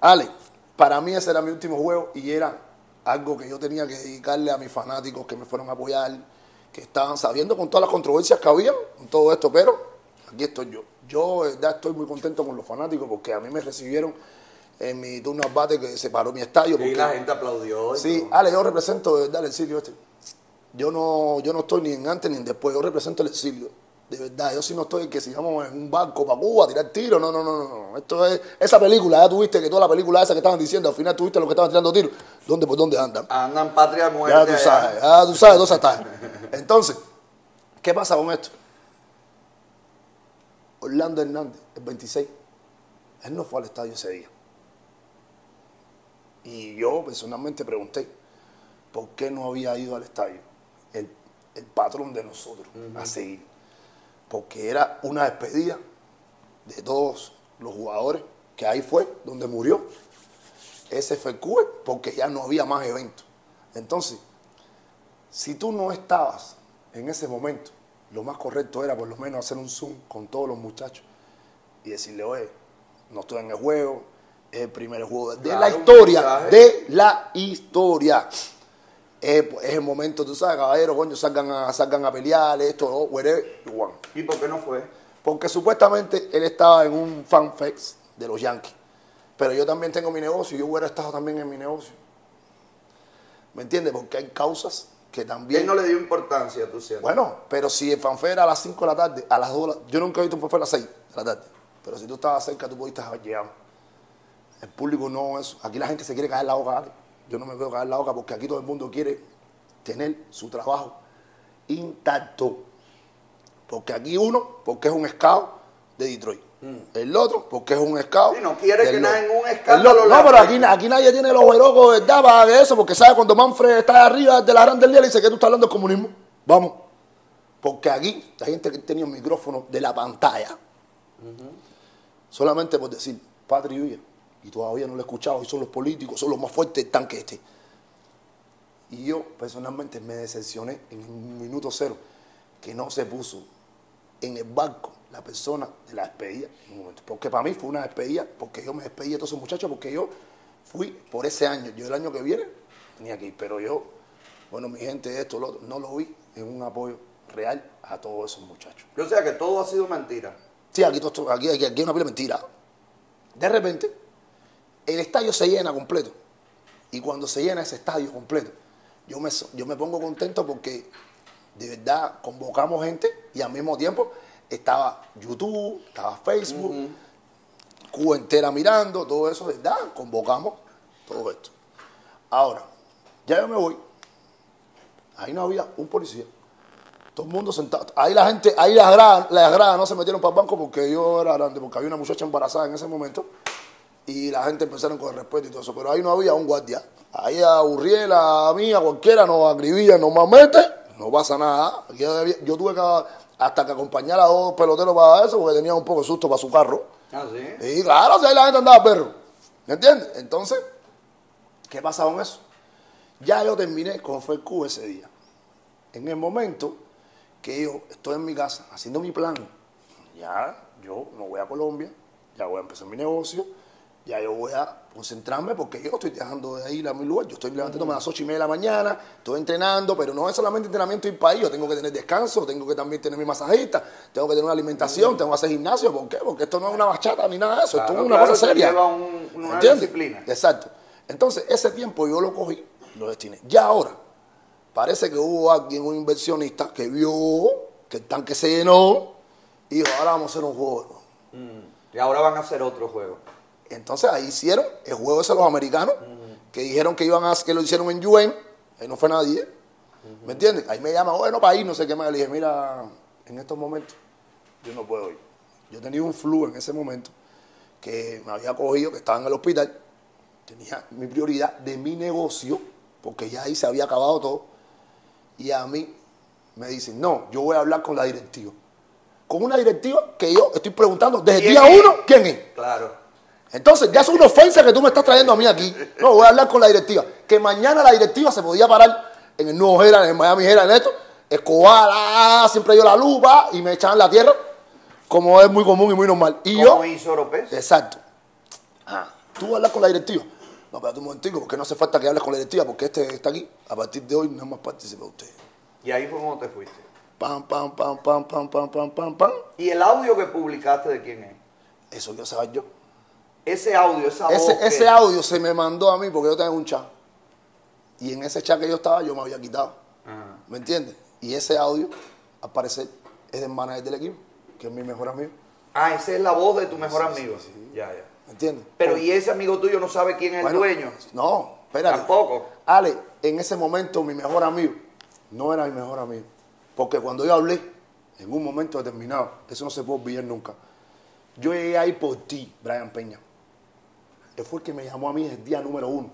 Ale, para mí ese era mi último juego y era algo que yo tenía que dedicarle a mis fanáticos que me fueron a apoyar, que estaban sabiendo con todas las controversias que había, con todo esto, pero aquí estoy yo. Yo de verdad estoy muy contento con los fanáticos porque a mí me recibieron en mi turno al bate que se paró mi estadio. Y porque- la gente aplaudió. y Sí. Ale, yo represento de verdad el exilio este. Yo no, yo no estoy ni en antes ni en después, yo represento el exilio. De verdad, yo sí no estoy que sigamos en un barco para Cuba a tirar tiros. No, no, no, no, no. Esto es, esa película, ya tuviste que toda la película esa que estaban diciendo, al final tuviste los que estaban tirando tiros. ¿Dónde por dónde andan? Andan patria muerte. Ya tú sabes, ya tú sabes, dos está. Entonces, ¿qué pasa con esto? Orlando Hernández, el 26, él no fue al estadio ese día. Y yo personalmente pregunté, ¿por qué no había ido al estadio? El, el patrón de nosotros, a seguir. Porque era una despedida de todos los jugadores, que ahí fue donde murió ese CUE, porque ya no había más eventos. Entonces, si tú no estabas en ese momento, lo más correcto era por lo menos hacer un Zoom con todos los muchachos y decirle, oye, no estoy en el juego, es el primer juego de Claro, la historia, de la historia. Es, es el momento, tú sabes, caballeros, coño, salgan a, salgan a pelear, esto, oh, whatever, you want. ¿Y por qué no fue? Porque supuestamente él estaba en un fanfest de los Yankees. Pero yo también tengo mi negocio y yo hubiera estado también en mi negocio. ¿Me entiendes? Porque hay causas que también... Él no le dio importancia, tú sientes. Bueno, pero si el fanfare era a las 5 de la tarde, a las 2 de la... Yo nunca he visto un fanfare a las 6 de la tarde. Pero si tú estabas cerca, tú pudiste haber llegado. El público no es... Aquí la gente se quiere caer la boca. ¿vale? Yo no me veo caer la boca porque aquí todo el mundo quiere tener su trabajo intacto. Porque aquí uno, porque es un scout de Detroit. El otro, porque es un scout. Sí, no quiere del que nadie en un escándalo No, pero aquí, aquí nadie tiene los jerocos verdad para de eso, porque sabe cuando Manfred está arriba de la grande liga, le dice que tú estás hablando de comunismo. Vamos. Porque aquí, la gente que tenía un micrófono de la pantalla, solamente por decir patria y vida, y todavía no lo he escuchado, y son los políticos, son los más fuertes del tanque este. Y yo personalmente me decepcioné en un minuto cero, que no se puso en el barco la persona de la despedida. Porque para mí fue una despedida, porque yo me despedí de todos esos muchachos, porque yo fui por ese año. Yo el año que viene tenía que ir, pero yo, bueno, mi gente, esto, lo otro, no lo vi en un apoyo real a todos esos muchachos. Yo sé que todo ha sido mentira. Sí, aquí, todo aquí, aquí, aquí hay una pila mentira. De repente, el estadio se llena completo. Y cuando se llena ese estadio completo, yo me, yo me pongo contento porque de verdad convocamos gente y al mismo tiempo estaba YouTube, estaba Facebook, Cuba entera mirando, todo eso, verdad, convocamos todo esto. Ahora, ya yo me voy. Ahí no había un policía. Todo el mundo sentado. Ahí la gente, ahí las gradas, las gradas no se metieron para el banco porque yo era grande, porque había una muchacha embarazada en ese momento y la gente empezaron con el respeto y todo eso. Pero ahí no había un guardia. Ahí a Urriel, a mí, a cualquiera nos acribilla, nos no pasa nada. Yo, tuve que hasta que acompañar a dos peloteros para eso porque tenía un poco de susto para su carro. Ah, sí. Y claro, si ahí la gente andaba perro. ¿Me entiendes? Entonces, ¿qué pasa con eso? Ya yo terminé con fue ese día. En el momento que yo estoy en mi casa haciendo mi plan, ya yo no voy a Colombia, ya voy a empezar mi negocio, ya yo voy a concentrarme porque yo estoy dejando de ir a mi lugar, yo estoy levantándome a las ocho y media de la mañana, estoy entrenando, pero no es solamente entrenamiento y país, yo tengo que tener descanso, tengo que también tener mi masajista, tengo que tener una alimentación, tengo que hacer gimnasio, ¿por qué? Porque esto no es una bachata ni nada de eso, esto es una claro, cosa seria. lleva un- una ¿Entiendes? disciplina. Exacto. Entonces, ese tiempo yo lo cogí, lo destiné. Ya ahora, parece que hubo alguien, un inversionista, que vio que el tanque se llenó y dijo, ahora vamos a hacer un juego. nuevo". Y ahora van a hacer otro juego. Entonces ahí hicieron el juego ese de los americanos, que dijeron que iban a que lo hicieron en UN, ahí no fue nadie. ¿Me entiendes? Ahí me llaman, bueno, para ir, no sé qué más. Le dije, mira, en estos momentos yo no puedo ir. Yo tenía un flu en ese momento que me había cogido, que estaba en el hospital. Tenía mi prioridad de mi negocio, porque ya ahí se había acabado todo. Y a mí me dicen, no, yo voy a hablar con la directiva. Con una directiva que yo estoy preguntando desde el ¿Quién día es? uno, ¿quién es? Claro. Entonces, ya es una ofensa que tú me estás trayendo a mí aquí. No, voy a hablar con la directiva. Que mañana la directiva se podía parar en el nuevo Herald, en el Miami Herald, en esto. Escobar, ah, siempre dio la lupa y me echaban la tierra, como es muy común y muy normal. Y Como yo, hizo Oropés. exacto. Ah, tú hablar con la directiva. No, espérate un momentico, porque no hace falta que hables con la directiva, porque este está aquí. A partir de hoy no más participa usted. Y ahí fue cuando te fuiste. Pam, pam, pam, pam, pam, pam, pam, pam, pam. ¿Y el audio que publicaste de quién es? Eso yo saber yo. Ese audio, esa voz. Ese, que- ese audio se me mandó a mí porque yo tengo un chat. Y en ese chat que yo estaba, yo me había quitado. Ajá. ¿Me entiendes? Y ese audio, al parecer, es del manager del equipo, que es mi mejor amigo. Ah, esa es la voz de tu mejor Sí, amigo. sí, sí. Ya, ya. ¿Me entiendes? Pero ¿y ese amigo tuyo no sabe quién es Bueno, el dueño? No, espérate. Tampoco. Ale, en ese momento mi mejor amigo no era mi mejor amigo. Porque cuando yo hablé, en un momento determinado, eso no se puede olvidar nunca. Yo llegué ahí por ti, Brian Peña. Él fue el que me llamó a mí el día número uno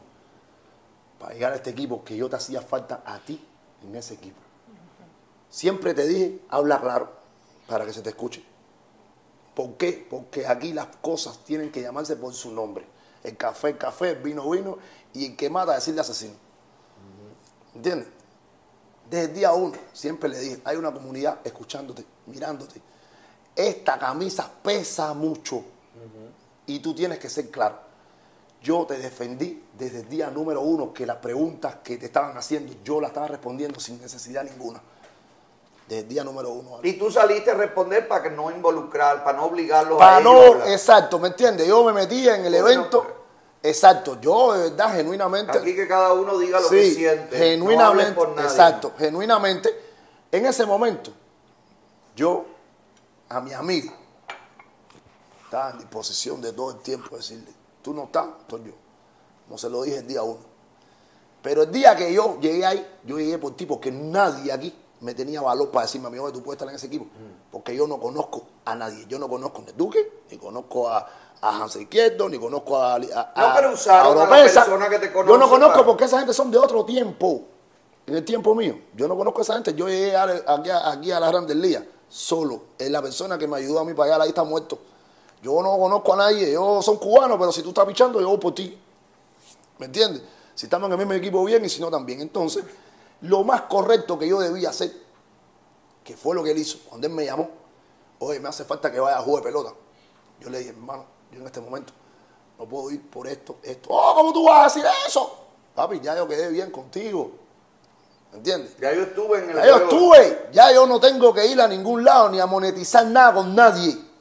para llegar a este equipo, que yo te hacía falta a ti en ese equipo. Siempre te dije, habla claro, para que se te escuche. ¿Por qué? Porque aquí las cosas tienen que llamarse por su nombre. El café, el café, el vino, vino, y el que mata, decirle asesino. ¿Entiendes? Desde el día uno, siempre le dije, hay una comunidad escuchándote, mirándote. Esta camisa pesa mucho y tú tienes que ser claro. Yo te defendí desde el día número uno que las preguntas que te estaban haciendo, yo las estaba respondiendo sin necesidad ninguna. Desde el día número uno. Y tú saliste a responder para que no involucrar, para no obligarlos a Para a no, exacto, ¿me entiendes? Yo me metí en el evento, exacto, yo de verdad, genuinamente, Aquí que cada uno diga lo que siente. genuinamente, no por nadie. exacto, genuinamente, en ese momento, yo, a mi amigo, estaba en disposición de todo el tiempo decirle, tú no estás, estoy yo, como se lo dije el día uno. Pero el día que yo llegué ahí, yo llegué por ti porque nadie aquí me tenía valor para decirme, amigo, que tú puedes estar en ese equipo. Porque yo no conozco a nadie. Yo no conozco a Duque, ni conozco a, a Hansel Izquierdo, ni conozco a, a, No, pero usaron a la Oropesa. persona que te Yo no conozco para- porque esa gente son de otro tiempo. En el tiempo mío. Yo no conozco a esa gente. Yo llegué aquí, a- aquí a la Gran del Día solo. Es la persona que me ayudó a mí para allá. Ahí está muerto. Yo no conozco a nadie. Yo soy cubano, pero si tú estás pichando, yo voy por ti. ¿Me entiendes? Si estamos en el mismo equipo, bien, y si no, también. Entonces, lo más correcto que yo debía hacer, que fue lo que él hizo, cuando él me llamó, oye, me hace falta que vaya a jugar de pelota. Yo le dije, hermano, yo en este momento no puedo ir por esto, esto. Oh, ¿cómo tú vas a decir eso? Papi, ya yo quedé bien contigo. ¿Me entiendes? Ya yo estuve en el Ya yo estuve, ya yo no tengo que ir a ningún lado ni a monetizar nada con nadie.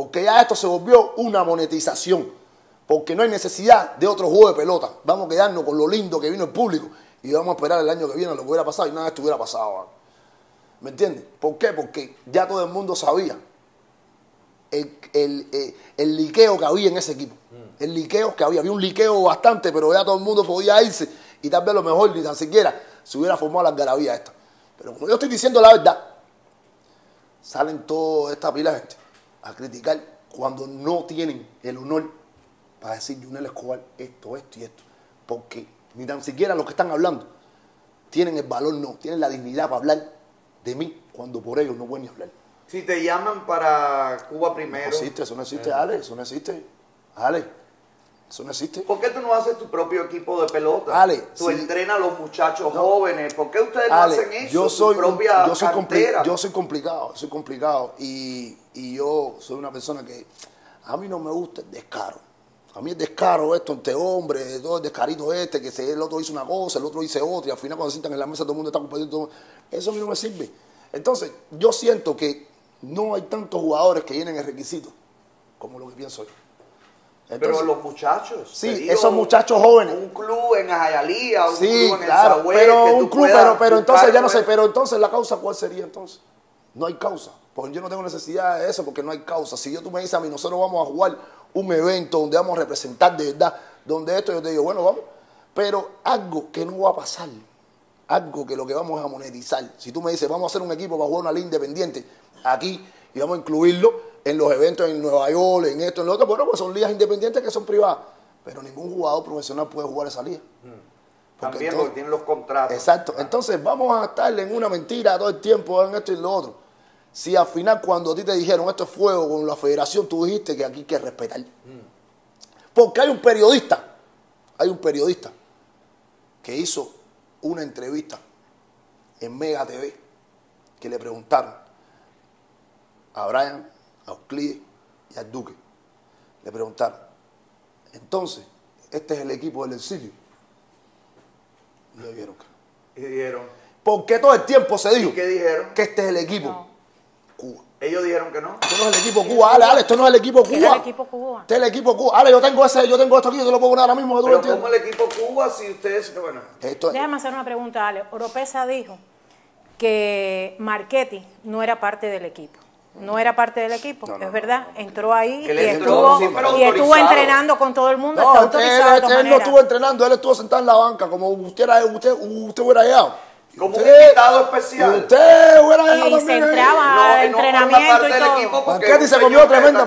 Porque ya esto se volvió una monetización. Porque no hay necesidad de otro juego de pelota. Vamos a quedarnos con lo lindo que vino el público y vamos a esperar el año que viene lo que hubiera pasado y nada de esto hubiera pasado. ¿vale? ¿Me entiendes? ¿Por qué? Porque ya todo el mundo sabía el, el, eh, el liqueo que había en ese equipo. El liqueo que había. Había un liqueo bastante, pero ya todo el mundo podía irse y tal vez lo mejor ni tan siquiera se hubiera formado la algarabía esta. Pero como yo estoy diciendo la verdad, salen toda esta pila de gente a criticar cuando no tienen el honor para decir Junel Escobar esto, esto y esto. Porque ni tan siquiera los que están hablando tienen el valor, no, tienen la dignidad para hablar de mí cuando por ellos no pueden ni hablar. Si te llaman para Cuba primero. No existe, eso no existe, Ale, eso no existe. Ale, eso no existe. ¿Por qué tú no haces tu propio equipo de pelota? Ale, tú entrenas a los muchachos No. jóvenes. ¿Por qué ustedes no hacen eso? yo Tu soy, propia yo soy, compli- yo soy complicado, soy complicado y, y yo soy una persona que a mí no me gusta el descaro. A mí el descaro esto entre hombres, todo el descarito este, que se, el otro dice una cosa, el otro dice otra, y al final cuando se sientan en la mesa todo el mundo está compartiendo todo. Eso a mí no me sirve. Entonces, yo siento que no hay tantos jugadores que llenen el requisito como lo que pienso yo. Pero los muchachos. Sí, esos muchachos jóvenes. Un club en Ajayalía, un Sí, club en claro, el Sahué, pero un club, pero, pero entonces ya no sé, pero entonces la causa cuál sería entonces? No hay causa, porque yo no tengo necesidad de eso, porque no hay causa. Si yo tú me dices a mí, nosotros vamos a jugar un evento donde vamos a representar de verdad, donde esto yo te digo, bueno, vamos, pero algo que no va a pasar, algo que lo que vamos es a monetizar. Si tú me dices, vamos a hacer un equipo para jugar una liga independiente aquí y vamos a incluirlo en los eventos en Nueva York, en esto, en lo otro, bueno, pues son ligas independientes que son privadas, pero ningún jugador profesional puede jugar esa liga. Porque También entonces- porque tienen los contratos. Exacto. Entonces vamos a estar en una mentira todo el tiempo en esto y lo otro. Si al final cuando a ti te dijeron esto es fuego con la federación, tú dijiste que aquí hay que respetar. Porque hay un periodista, hay un periodista que hizo una entrevista en Mega TV que le preguntaron a Brian, a Euclides y a Duque. Le preguntaron, entonces, este es el equipo del exilio. Y le dijeron que. Y dijeron, ¿Por qué todo el tiempo se dijo ¿y qué dijeron? que este es el equipo No. Cuba? Ellos dijeron que no. Esto no es el equipo Cuba, Ale, Ale, esto no es el equipo Cuba. Era el equipo Cuba. Este es el equipo Cuba. Ale, yo tengo ese, yo tengo esto aquí, yo te lo puedo poner ahora mismo, que tú Pero. ¿cómo el equipo Cuba si ustedes, bueno, Esto, Déjame hacer una pregunta, Ale. Oropesa dijo que Marchetti no era parte del equipo. No era parte del equipo, No, no, es verdad. Entró ahí y estuvo, entró, sí, y estuvo entrenando con todo el mundo. no, está él, él- él no estuvo entrenando, él estuvo sentado en la banca, como usted, era- usted, usted hubiera llegado. Como un invitado especial. Usted hubiera llegado Y se entraba No, a no forma entrenamiento y todo. equipo Marquetti se comió tremenda. a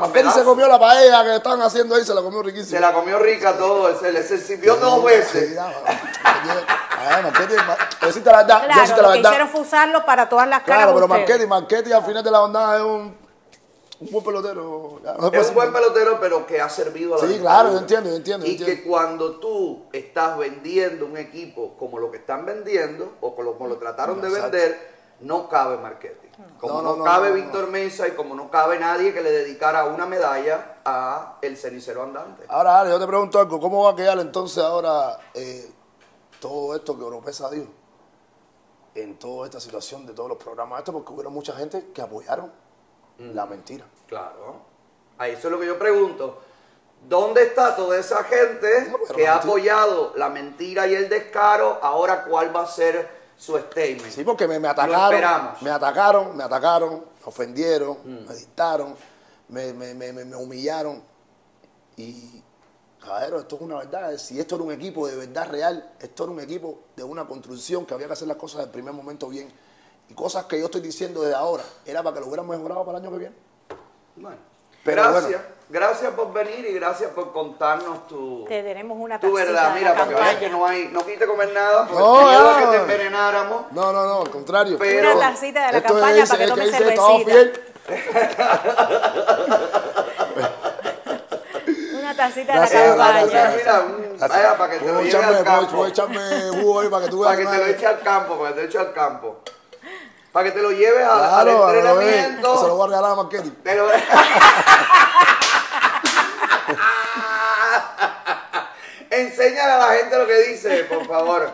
Marquetti se comió la paella que estaban haciendo ahí, se la comió riquísimo. Se la comió rica todo, se le se sirvió dos veces. Sí, ya, Ah, Marquetti, Mar- decirte la verdad, yo Claro, decirte la lo que verdad. hicieron fue usarlo para todas las caras Claro, pero. Marquetti, Marquetti al final de la bandada es un, un buen pelotero. No Es un buen pelotero, pero que ha servido a la Sí, claro, yo entiendo, yo entiendo, yo Y entiendo. que cuando tú estás vendiendo un equipo como lo que están vendiendo, o como lo, como lo trataron de Exacto. vender, no cabe Marchetti. Como No, no, no, no, cabe no, no. Víctor Mesa y como no cabe nadie que le dedicara una medalla a el cenicero andante. Ahora, Ale, yo te pregunto algo, ¿cómo va a quedar entonces ahora eh, todo esto que Oropesa dijo? En toda esta situación de todos los programas estos, porque hubo mucha gente que apoyaron la mentira. Claro. Ahí eso es lo que yo pregunto. ¿Dónde está toda esa gente No, que ha apoyado la mentira y el descaro? Ahora, ¿cuál va a ser su statement? Sí, porque me, me Lo atacaron, esperamos. me atacaron, me atacaron, me ofendieron, me dictaron, me, me- me- me- me humillaron. Y Caballero, esto es una verdad. Si esto era un equipo de verdad real, esto era un equipo de una construcción que había que hacer las cosas del primer momento bien. Y cosas que yo estoy diciendo desde ahora, era para que lo hubieran mejorado para el año que viene. Bueno, gracias. Gracias por venir y gracias por contarnos tu, te tenemos una tu verdad. Mira, para que veas que no hay, no quise comer nada porque no, a que te envenenáramos. No, no, no, al contrario. Pero, una tacita de la campaña para que tome cervecita. una tacita de la campaña. Mira, vaya, para que te lo lleve al campo. Puedo echarme jugo ahí para que tú veas. Para que te lo eche al campo, para que te lo eche al campo. Para que te lo lleves al entrenamiento. Se lo voy a regalar a Marquetti. Te lo... Enséñale a la gente lo que dice, por favor.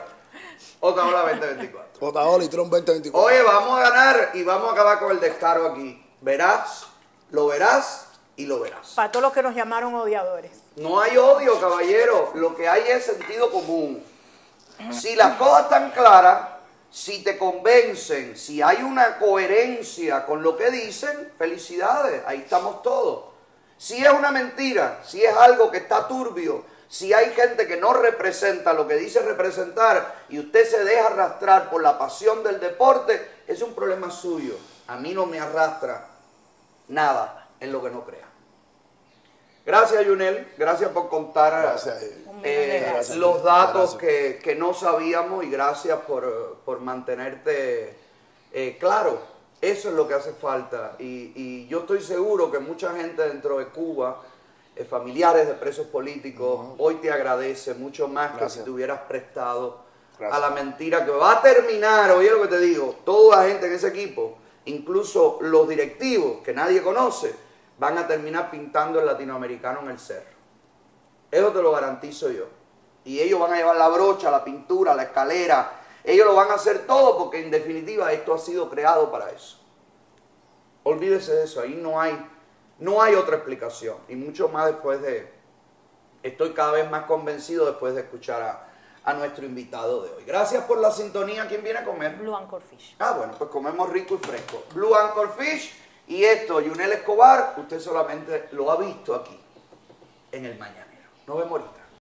Otaola 2024. Otaola y Tron 2024. Oye, vamos a ganar y vamos a acabar con el descaro aquí. Verás, lo verás y lo verás. Para todos los que nos llamaron odiadores. No hay odio, caballero. Lo que hay es sentido común. Si las cosas están claras, si te convencen, si hay una coherencia con lo que dicen, felicidades, ahí estamos todos. Si es una mentira, si es algo que está turbio, si hay gente que no representa lo que dice representar y usted se deja arrastrar por la pasión del deporte, es un problema suyo. A mí no me arrastra nada en lo que no crea. Gracias, Yunel. Gracias por contar eh, los datos que, no sabíamos y gracias por, mantenerte eh, claro. Eso es lo que hace falta. Y, yo estoy seguro que mucha gente dentro de Cuba, eh, familiares de presos políticos, hoy te agradece mucho más que si te hubieras prestado a la mentira que va a terminar, oye lo que te digo, toda la gente en ese equipo, incluso los directivos que nadie conoce, van a terminar pintando el latinoamericano en el cerro. Eso te lo garantizo yo. Y ellos van a llevar la brocha, la pintura, la escalera. Ellos lo van a hacer todo porque en definitiva esto ha sido creado para eso. Olvídese de eso, ahí no hay, no hay otra explicación. Y mucho más después de, estoy cada vez más convencido después de escuchar a, a nuestro invitado de hoy. Gracias por la sintonía. ¿Quién viene a comer? Blue Anchor Fish. Ah, bueno, pues comemos rico y fresco. Blue Anchor Fish y esto, Yunel Escobar, usted solamente lo ha visto aquí, en el Mañanero. Nos vemos ahorita.